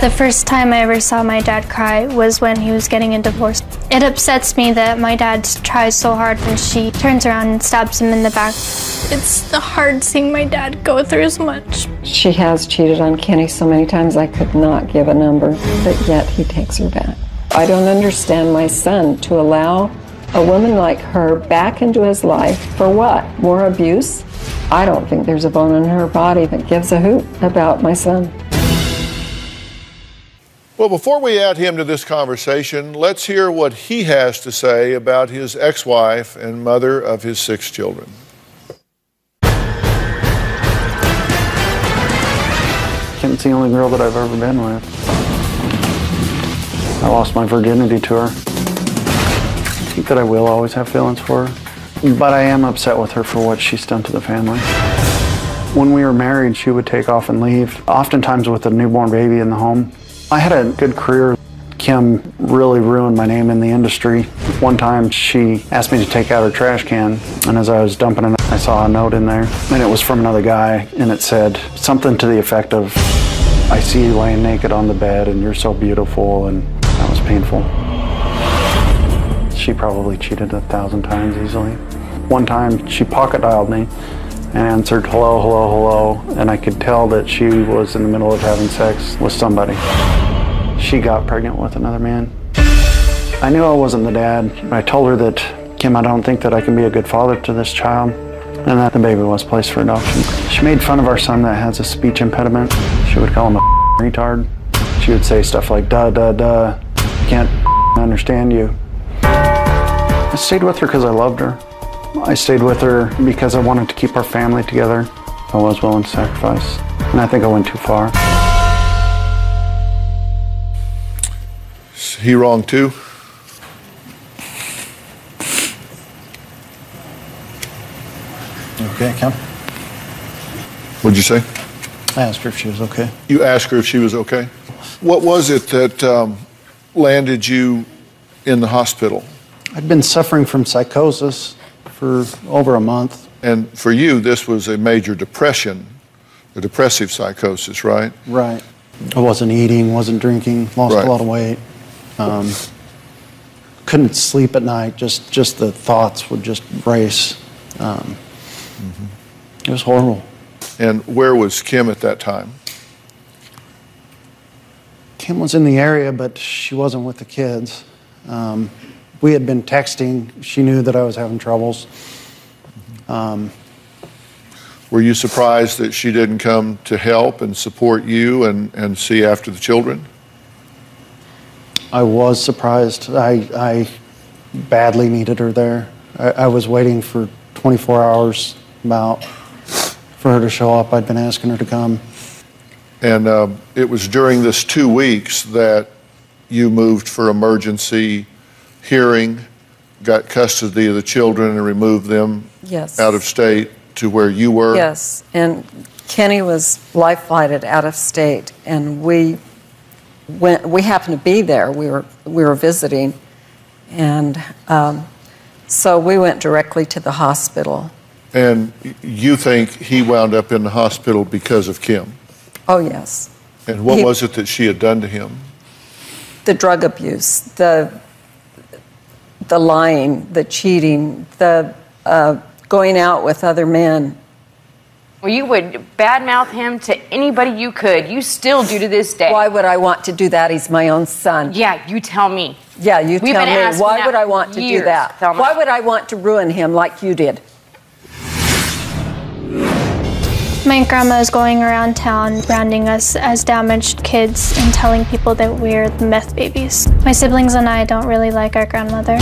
The first time I ever saw my dad cry was when he was getting a divorce. It upsets me that my dad tries so hard and she turns around and stabs him in the back. It's hard seeing my dad go through as much. She has cheated on Kenny so many times I could not give a number, but yet he takes her back. I don't understand my son to allow a woman like her back into his life for what? More abuse? I don't think there's a bone in her body that gives a hoot about my son. well, before we add him to this conversation, let's hear what he has to say about his ex wife and mother of his six children. The only girl that I've ever been with. I lost my virginity to her. I think that I will always have feelings for her, but I am upset with her for what she's done to the family. When we were married, she would take off and leave, oftentimes with a newborn baby in the home. I had a good career. Kim really ruined my name in the industry. One time she asked me to take out her trash can, and as I was dumping it, I saw a note in there, and it was from another guy, and it said something to the effect of, I see you laying naked on the bed, and you're so beautiful, and that was painful. She probably cheated a thousand times easily. One time she pocket dialed me and answered hello, hello, hello, and I could tell that she was in the middle of having sex with somebody. She got pregnant with another man. I knew I wasn't the dad. I told her that, Kim, I don't think that I can be a good father to this child, and that the baby was placed for adoption. She made fun of our son that has a speech impediment. She would call him a retard. She would say stuff like, duh, duh, duh, can't understand you. I stayed with her because I loved her. I stayed with her because I wanted to keep our family together. I was willing to sacrifice, and I think I went too far. Is he wrong too? Okay, Kim? What'd you say? I asked her if she was okay. You asked her if she was okay. What was it that um, landed you in the hospital? I'd been suffering from psychosis for over a month. And for you, this was a major depression, a depressive psychosis, right? Right. I wasn't eating, wasn't drinking, lost Right. a lot of weight. Um, couldn't sleep at night. Just just the thoughts would just race. Um, It was horrible. And where was Kim at that time? Kim was in the area, but she wasn't with the kids. Um, we had been texting. She knew that I was having troubles. Um, Were you surprised that she didn't come to help and support you and, and see after the children? I was surprised. I, I badly needed her there. I, I was waiting for 24 hours about for her to show up. I'd been asking her to come. And um, it was during this two weeks that you moved for emergency hearing, got custody of the children, and removed them Yes. out of state to where you were? Yes, and Kenny was life flighted out of state, and we went. We happened to be there. We were we were visiting, and um, so we went directly to the hospital. And you think he wound up in the hospital because of Kim? Oh yes, And what He- was it that she had done to him? The drug abuse, the the lying, the cheating, the uh, going out with other men. Well, you would badmouth him to anybody you could. You still do to this day. Why would I want to do that? He's my own son. Yeah, you tell me. Yeah, you We've tell been me. asking Why would I for want to do that? Thelma. Why would I want to ruin him like you did? My grandma is going around town branding us as damaged kids and telling people that we're the meth babies. My siblings and I don't really like our grandmother.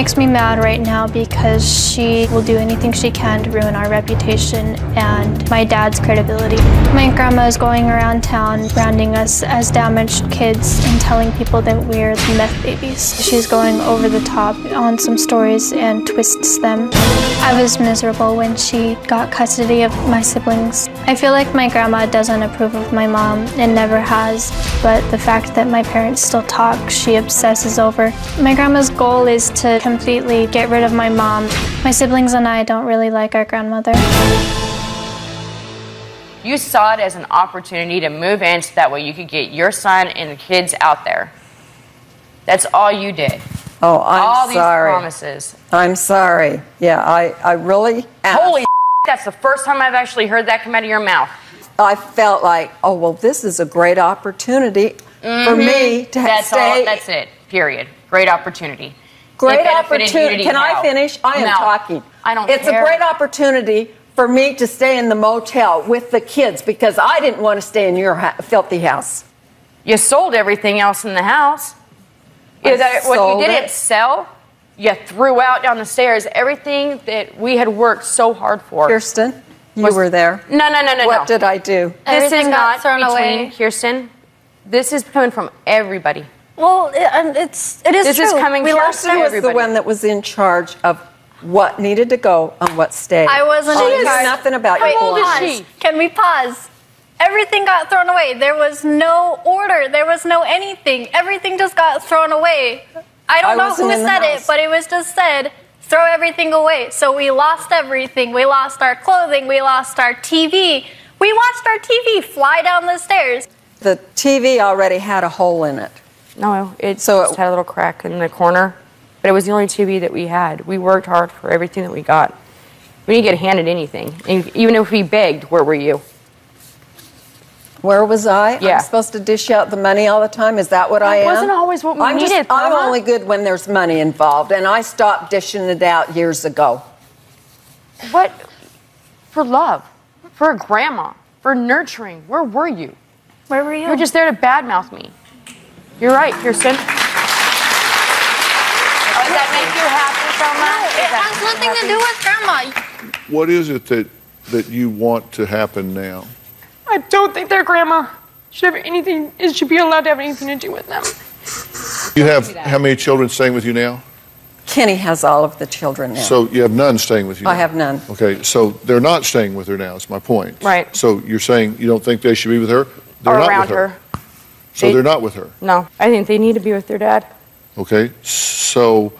Makes me mad right now because she will do anything she can to ruin our reputation and my dad's credibility. My grandma is going around town branding us as damaged kids and telling people that we're the meth babies. She's going over the top on some stories and twists them. I was miserable when she got custody of my siblings. I feel like my grandma doesn't approve of my mom and never has, but the fact that my parents still talk, she obsesses over. My grandma's goal is to completely get rid of my mom. My siblings and I don't really like our grandmother. You saw it as an opportunity to move in so that way you could get your son and the kids out there. That's all you did. Oh, I'm all these sorry. promises. I'm sorry. Yeah, I, I really. asked- Holy that's the first time I've actually heard that come out of your mouth. I felt like, oh, well, this is a great opportunity for Mhm. me to that's stay. All, that's it. Period. Great opportunity. Great It benefited you opportunity. to Can I finish? I am No, talking. I don't It's care. a great opportunity for me to stay in the motel with the kids because I didn't want to stay in your ha- filthy house. You sold everything else in the house. I Yeah, that, what you didn't it. sell, you threw out down the stairs everything that we had worked so hard for. Kirsten, you Was- were there. No, no, no, no, What no. did I do? This is got not thrown between away. Kirsten. This is coming from everybody. Well, it, and it's it is This true. is coming we from lost was the everybody. one that was in charge of what needed to go and what stayed. I wasn't She in knew charge. nothing about Wait, your hold belongings. on. Can we pause? Everything got thrown away. There was no order. There was no anything. Everything just got thrown away. I don't I know who wasn't in the said it, house. but it was just said, throw everything away. So we lost everything. We lost our clothing. We lost our TV. We watched our TV fly down the stairs. The TV already had a hole in it. No, it So just had a little crack in the corner, but it was the only TV that we had. We worked hard for everything that we got. We didn't get handed anything. And even if we begged, where were you? Where was I? Yeah. I'm supposed to dish out the money all the time. Is that what I That am? wasn't always what we I'm needed, Just, I'm only good when there's money involved, and I stopped dishing it out years ago. What? For love, for a grandma, for nurturing. Where were you? Where were you? You were just there to badmouth me. You're right, Kirsten. Oh, does that make you happy so much? It has nothing to do with grandma. What is it that, that you want to happen now? I don't think their grandma should have anything. It should be allowed to have anything to do with them. You have how many children staying with you now? Kenny has all of the children now. So you have none staying with you I now? have none. Okay, so they're not staying with her now, is my point. Right. So you're saying you don't think they should be with her? They're Or not around with her. her. So They- they're not with her, No, I think they need to be with their dad. okay? So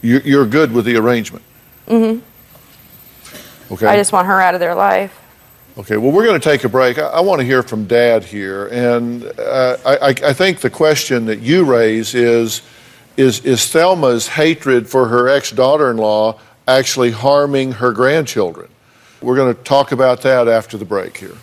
you're, you're good with the arrangement, Mm hmm okay? I just want her out of their life. Okay, well, we're going to take a break. I, I want to hear from Dad here, and uh, I, I, I think the question that you raise is, is, is Thelma's hatred for her ex-daughter-in-law actually harming her grandchildren? We're going to talk about that after the break here.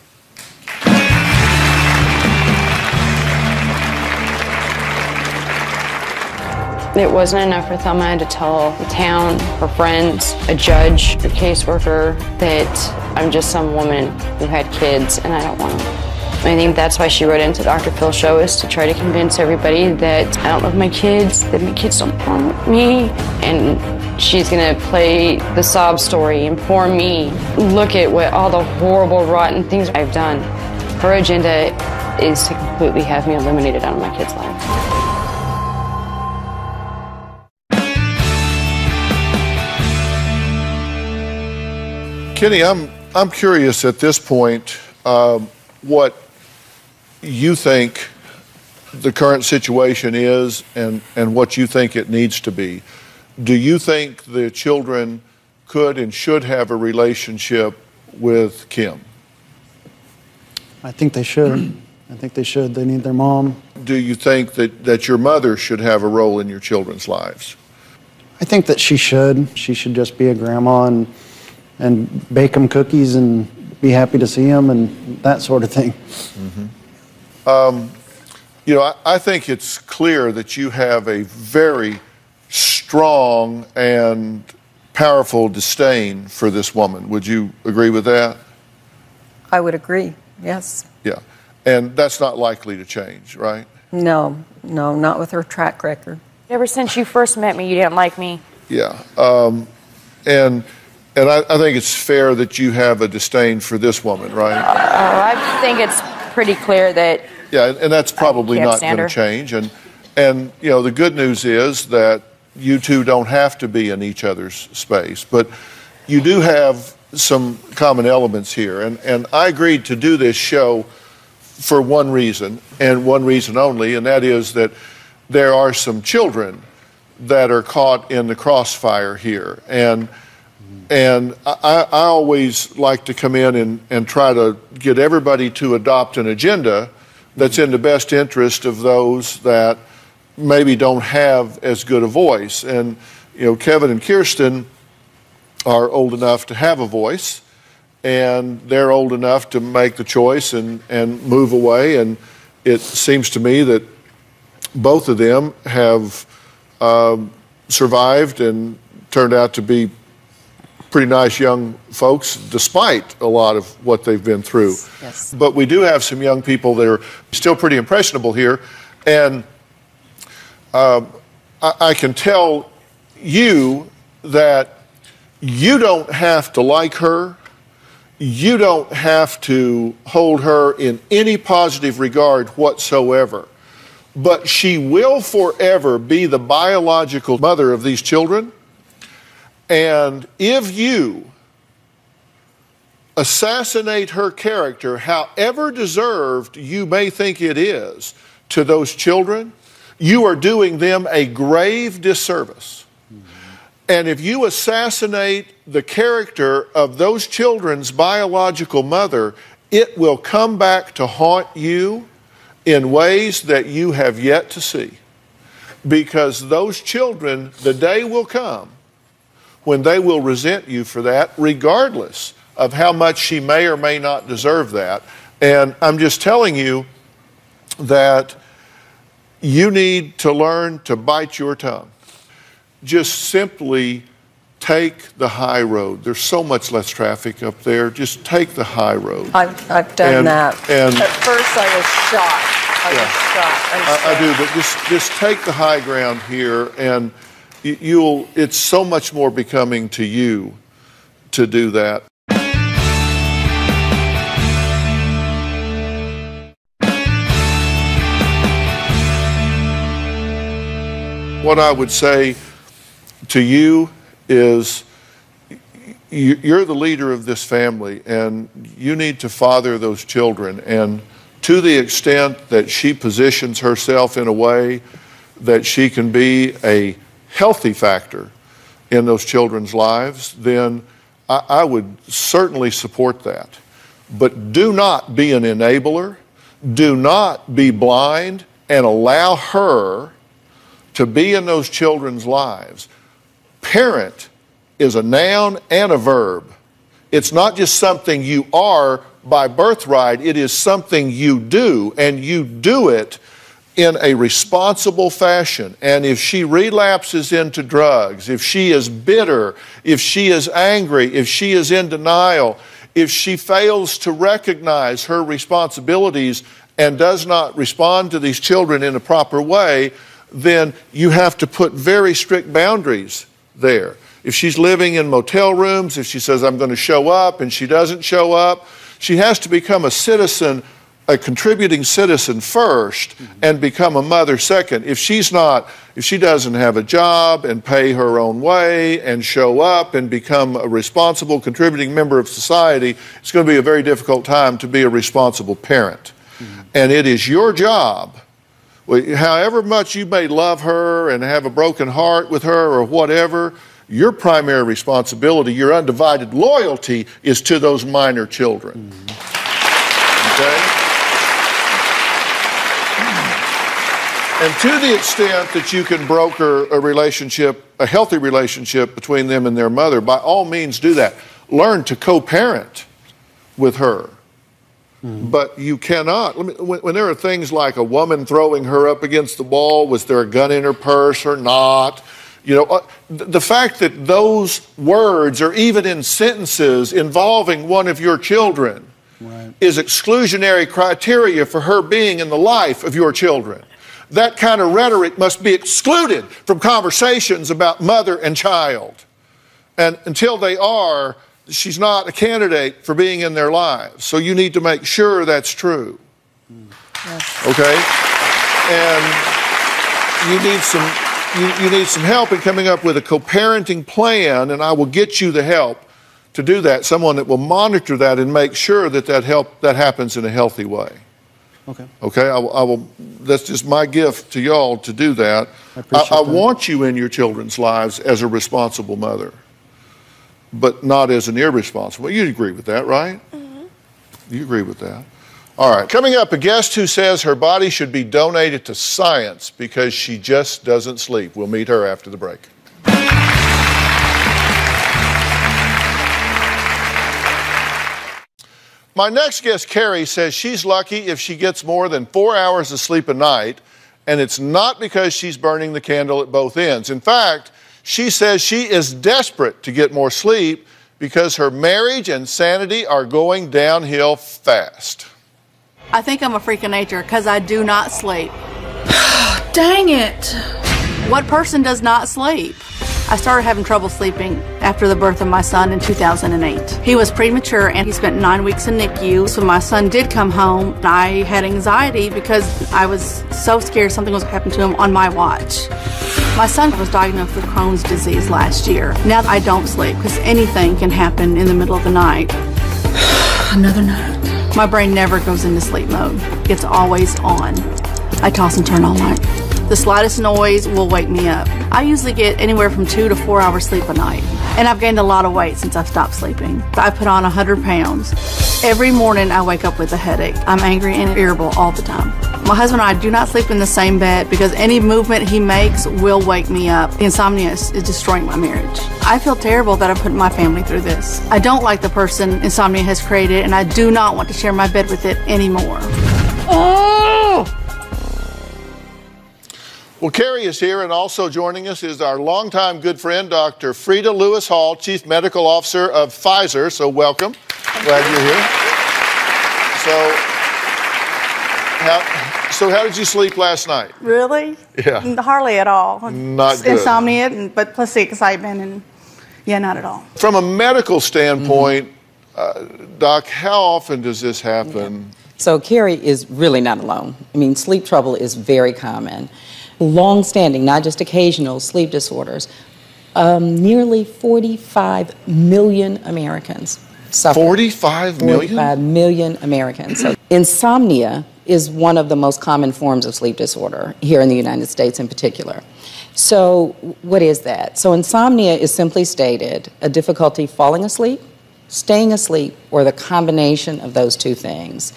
It wasn't enough for Thelma I had to tell the town, her friends, a judge, a caseworker that I'm just some woman who had kids and I don't want them. I think that's why she wrote into Dr. Phil Show is to try to convince everybody that I don't love my kids, that my kids don't want me, and she's gonna play the sob story and for me look at what all the horrible, rotten things I've done. Her agenda is to completely have me eliminated out of my kid's life. Kenny, I'm, I'm curious at this point um, what you think the current situation is and, and what you think it needs to be. Do you think the children could and should have a relationship with Kim? I think they should. I think they should. They need their mom. Do you think that, that your mother should have a role in your children's lives? I think that she should. She should just be a grandma and and bake them cookies and be happy to see them and that sort of thing. Um, you know, I, I think it's clear that you have a very strong and powerful disdain for this woman. Would you agree with that? I would agree, yes. Yeah. And that's not likely to change, right? No, no, not with her track record. Ever since you first met me, you didn't like me. Yeah. Um, and and I, I think it's fair that you have a disdain for this woman, right? Oh, I think it's pretty clear that Yeah, and- and that's probably can't going to change. And and you know, the good news is that you two don't have to be in each other's space, but you do have some common elements here. And and I agreed to do this show for one reason and one reason only, and that is that there are some children that are caught in the crossfire here. And and I, I always like to come in and, and try to get everybody to adopt an agenda that's in the best interest of those that maybe don't have as good a voice. And, you know, Kevin and Kirsten are old enough to have a voice, and they're old enough to make the choice and, and move away. And it seems to me that both of them have um, survived and turned out to be pretty nice young folks, despite a lot of what they've been through. Yes. But we do have some young people that are still pretty impressionable here, and um, I, I can tell you that you don't have to like her. You don't have to hold her in any positive regard whatsoever. But she will forever be the biological mother of these children. And if you assassinate her character, however deserved you may think it is, to those children, you are doing them a grave disservice. And if you assassinate the character of those children's biological mother, it will come back to haunt you in ways that you have yet to see. Because those children, the day will come when they will resent you for that, regardless of how much she may or may not deserve that. And I'm just telling you that you need to learn to bite your tongue. Just simply take the high road. There's so much less traffic up there. Just take the high road. I've, I've done And- that. and- At first, I was shocked. I was shocked. I, I do, but just just take the high ground here, and you'll. It's so much more becoming to you to do that. What I would say to you is you- you're the leader of this family and you need to father those children and to the extent that she positions herself in a way that she can be a healthy factor in those children's lives then I, I would certainly support that. But do not be an enabler. Do not be blind and allow her to be in those children's lives. Parent is a noun and a verb. It's not just something you are by birthright, it is something you do, and you do it in a responsible fashion. And if she relapses into drugs, if she is bitter, if she is angry, if she is in denial, if she fails to recognize her responsibilities and does not respond to these children in a proper way, then you have to put very strict boundaries there. If she's living in motel rooms, if she says, I'm going to show up, and she doesn't show up, she has to become a citizen, a contributing citizen 1st mm-hmm. and become a mother second. If she's not, if she doesn't have a job and pay her own way and show up and become a responsible, contributing member of society, it's going to be a very difficult time to be a responsible parent. Mm-hmm. And it is your job however much you may love her and have a broken heart with her or whatever, Your primary responsibility, your undivided loyalty is to those minor children. Okay? And to the extent that you can broker a relationship, a healthy relationship between them and their mother, by all means do that. Learn to co parent with her. But you cannot. Let me, when, when there are things like a woman throwing her up against the wall, was there a gun in her purse or not? You know, uh, th- the fact that those words are even in sentences involving one of your children is exclusionary criteria for her being in the life of your children. That kind of rhetoric must be excluded from conversations about mother and child. And until they are, she's not a candidate for being in their lives. So you need to make sure that's true. Okay? And you need some you, you need some help in coming up with a co-parenting plan, and I will get you the help to do that. Someone that will monitor that and make sure that that help that happens in a healthy way. Okay. Okay, I, will- I will. That's just my gift to y'all to do that. I, appreciate I that. want you in your children's lives as a responsible mother, but not as an irresponsible. You agree with that, right? Mm-hmm. You agree with that? All right. Coming up, a guest who says her body should be donated to science because she just doesn't sleep. We'll meet her after the break. My next guest, Carrie, says she's lucky if she gets more than four hours of sleep a night, and it's not because she's burning the candle at both ends. In fact, she says she is desperate to get more sleep because her marriage and sanity are going downhill fast. I think I'm a freak of nature because I do not sleep. Dang it. What person does not sleep? I started having trouble sleeping after the birth of my son in 2008. He was premature and he spent nine weeks in NICU. So my son did come home. I had anxiety because I was so scared something was going to happen to him on my watch. My son was diagnosed with Crohn's disease last year. Now I don't sleep because anything can happen in the middle of the night. Another night. My brain never goes into sleep mode. It's always on. I toss and turn all night. The slightest noise will wake me up. I usually get anywhere from two to four hours sleep a night. And I've gained a lot of weight since I've stopped sleeping. I put on 100 pounds. Every morning I wake up with a headache. I'm angry and irritable all the time. My husband and I do not sleep in the same bed because any movement he makes will wake me up. Insomnia is, is destroying my marriage. I feel terrible that I put my family through this. I don't like the person insomnia has created and I do not want to share my bed with it anymore. Oh! Well, Carrie is here, and also joining us is our longtime good friend, Dr. Freda Lewis Hall, Chief Medical Officer of Pfizer. So, welcome. Glad you're here. So, how, so how did you sleep last night? Really? Yeah. Hardly at all. Not good. Insomnia, and- but plus the excitement, and yeah, not at all. From a medical standpoint, uh, Doc, how often does this happen? So Carrie is really not alone. I mean, sleep trouble is very common. Long-standing, not just occasional sleep disorders. Um, nearly 45 million Americans suffer. 45 million? 45 million Americans. So insomnia is one of the most common forms of sleep disorder here in the United States in particular. So what is that? So insomnia is simply stated a difficulty falling asleep, staying asleep, or the combination of those two things.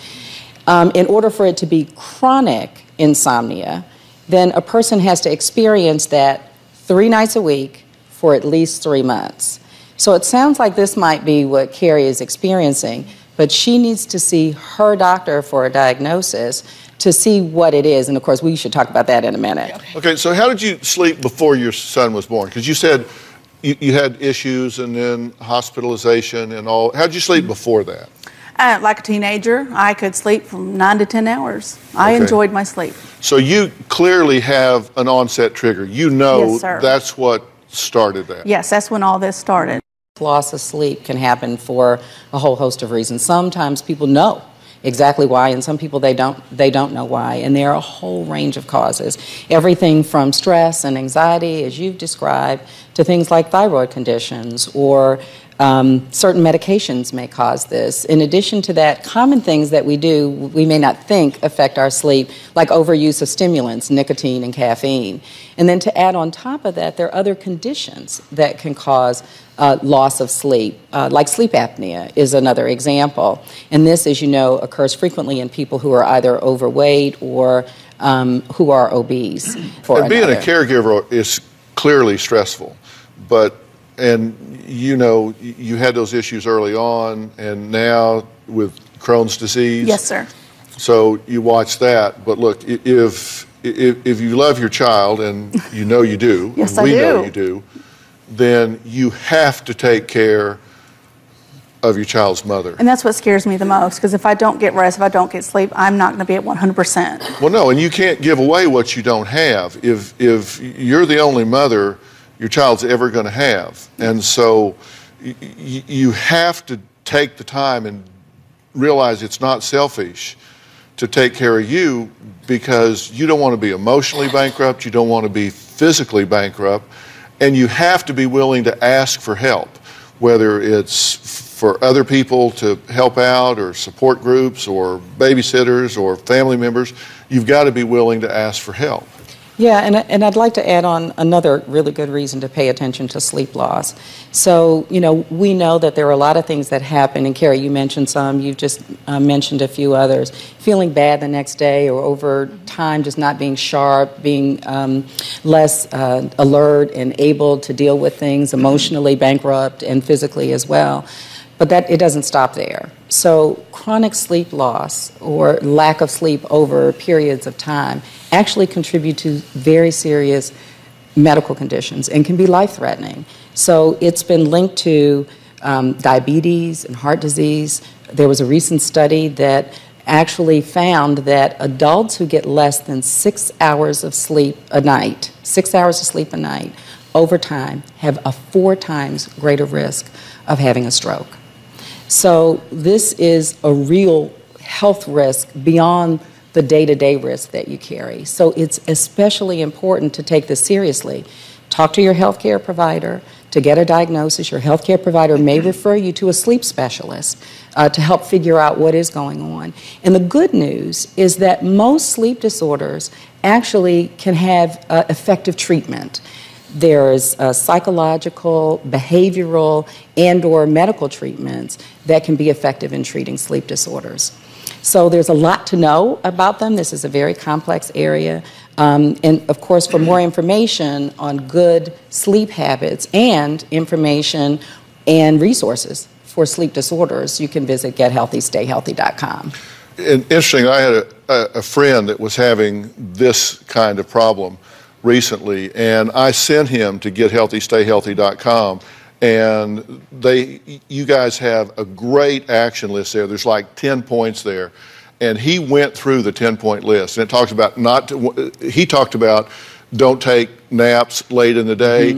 Um, in order for it to be chronic insomnia, then a person has to experience that three nights a week for at least three months. So it sounds like this might be what Carrie is experiencing, but she needs to see her doctor for a diagnosis to see what it is. And of course, we should talk about that in a minute. Okay, so how did you sleep before your son was born? Because you said you, you had issues and then hospitalization and all. How did you sleep before that? Uh, like a teenager, I could sleep from nine to 10 hours. I Okay. enjoyed my sleep. So you clearly have an onset trigger. You know Yes, that's what started that. Yes, that's when all this started. Loss of sleep can happen for a whole host of reasons. Sometimes people know exactly why, and some people they don't they don't know why. And there are a whole range of causes. Everything from stress and anxiety, as you've described, to things like thyroid conditions or Um, certain medications may cause this. In addition to that, common things that we do we may not think affect our sleep, like overuse of stimulants, nicotine and caffeine. And then to add on top of that, there are other conditions that can cause uh, loss of sleep, uh, like sleep apnea is another example. And this, as you know, occurs frequently in people who are either overweight or um, who are obese. For and being another. a caregiver is clearly stressful, but and you know you had those issues early on, and now with Crohn's disease. Yes, sir. So you watch that, but look, if if, if you love your child, and you know you do, Yes, we know you do, then you have to take care of your child's mother. And that's what scares me the most because if I don't get rest, if I don't get sleep, I'm not going to be at 100%. Well, no, and you can't give away what you don't have. If if you're the only mother your child's ever going to have, and so y- y- you have to take the time and realize it's not selfish to take care of you because you don't want to be emotionally bankrupt, you don't want to be physically bankrupt, and you have to be willing to ask for help, whether it's for other people to help out or support groups or babysitters or family members. You've got to be willing to ask for help. Yeah, and, and I'd like to add on another really good reason to pay attention to sleep loss. So, you know, we know that there are a lot of things that happen, and Carrie, you mentioned some, you've just uh, mentioned a few others. Feeling bad the next day or over time just not being sharp, being um, less uh, alert and able to deal with things, emotionally bankrupt and physically as well. But that it doesn't stop there. So chronic sleep loss or lack of sleep over periods of time actually contribute to very serious medical conditions and can be life-threatening. So it's been linked to um, diabetes and heart disease. There was a recent study that actually found that adults who get less than six hours of sleep a night, six hours of sleep a night, over time have a four times greater risk of having a stroke. So this is a real health risk beyond the day-to-day risk that you carry. So it's especially important to take this seriously. Talk to your healthcare provider to get a diagnosis. Your healthcare provider may refer you to a sleep specialist uh, to help figure out what is going on. And the good news is that most sleep disorders actually can have uh, effective treatment. There's uh, psychological, behavioral, and or medical treatments that can be effective in treating sleep disorders. So there's a lot to know about them. This is a very complex area. Um, and of course, for more information on good sleep habits and information and resources for sleep disorders, you can visit gethealthystayhealthy.com. And interesting, I had a, a, friend that was having this kind of problem recently, and I sent him to gethealthystayhealthy.com. And they, you guys have a great action list there. There's like 10 points there. And he went through the 10 point list, and it talks about not to, he talked about don't take naps late in the day. Mm-hmm.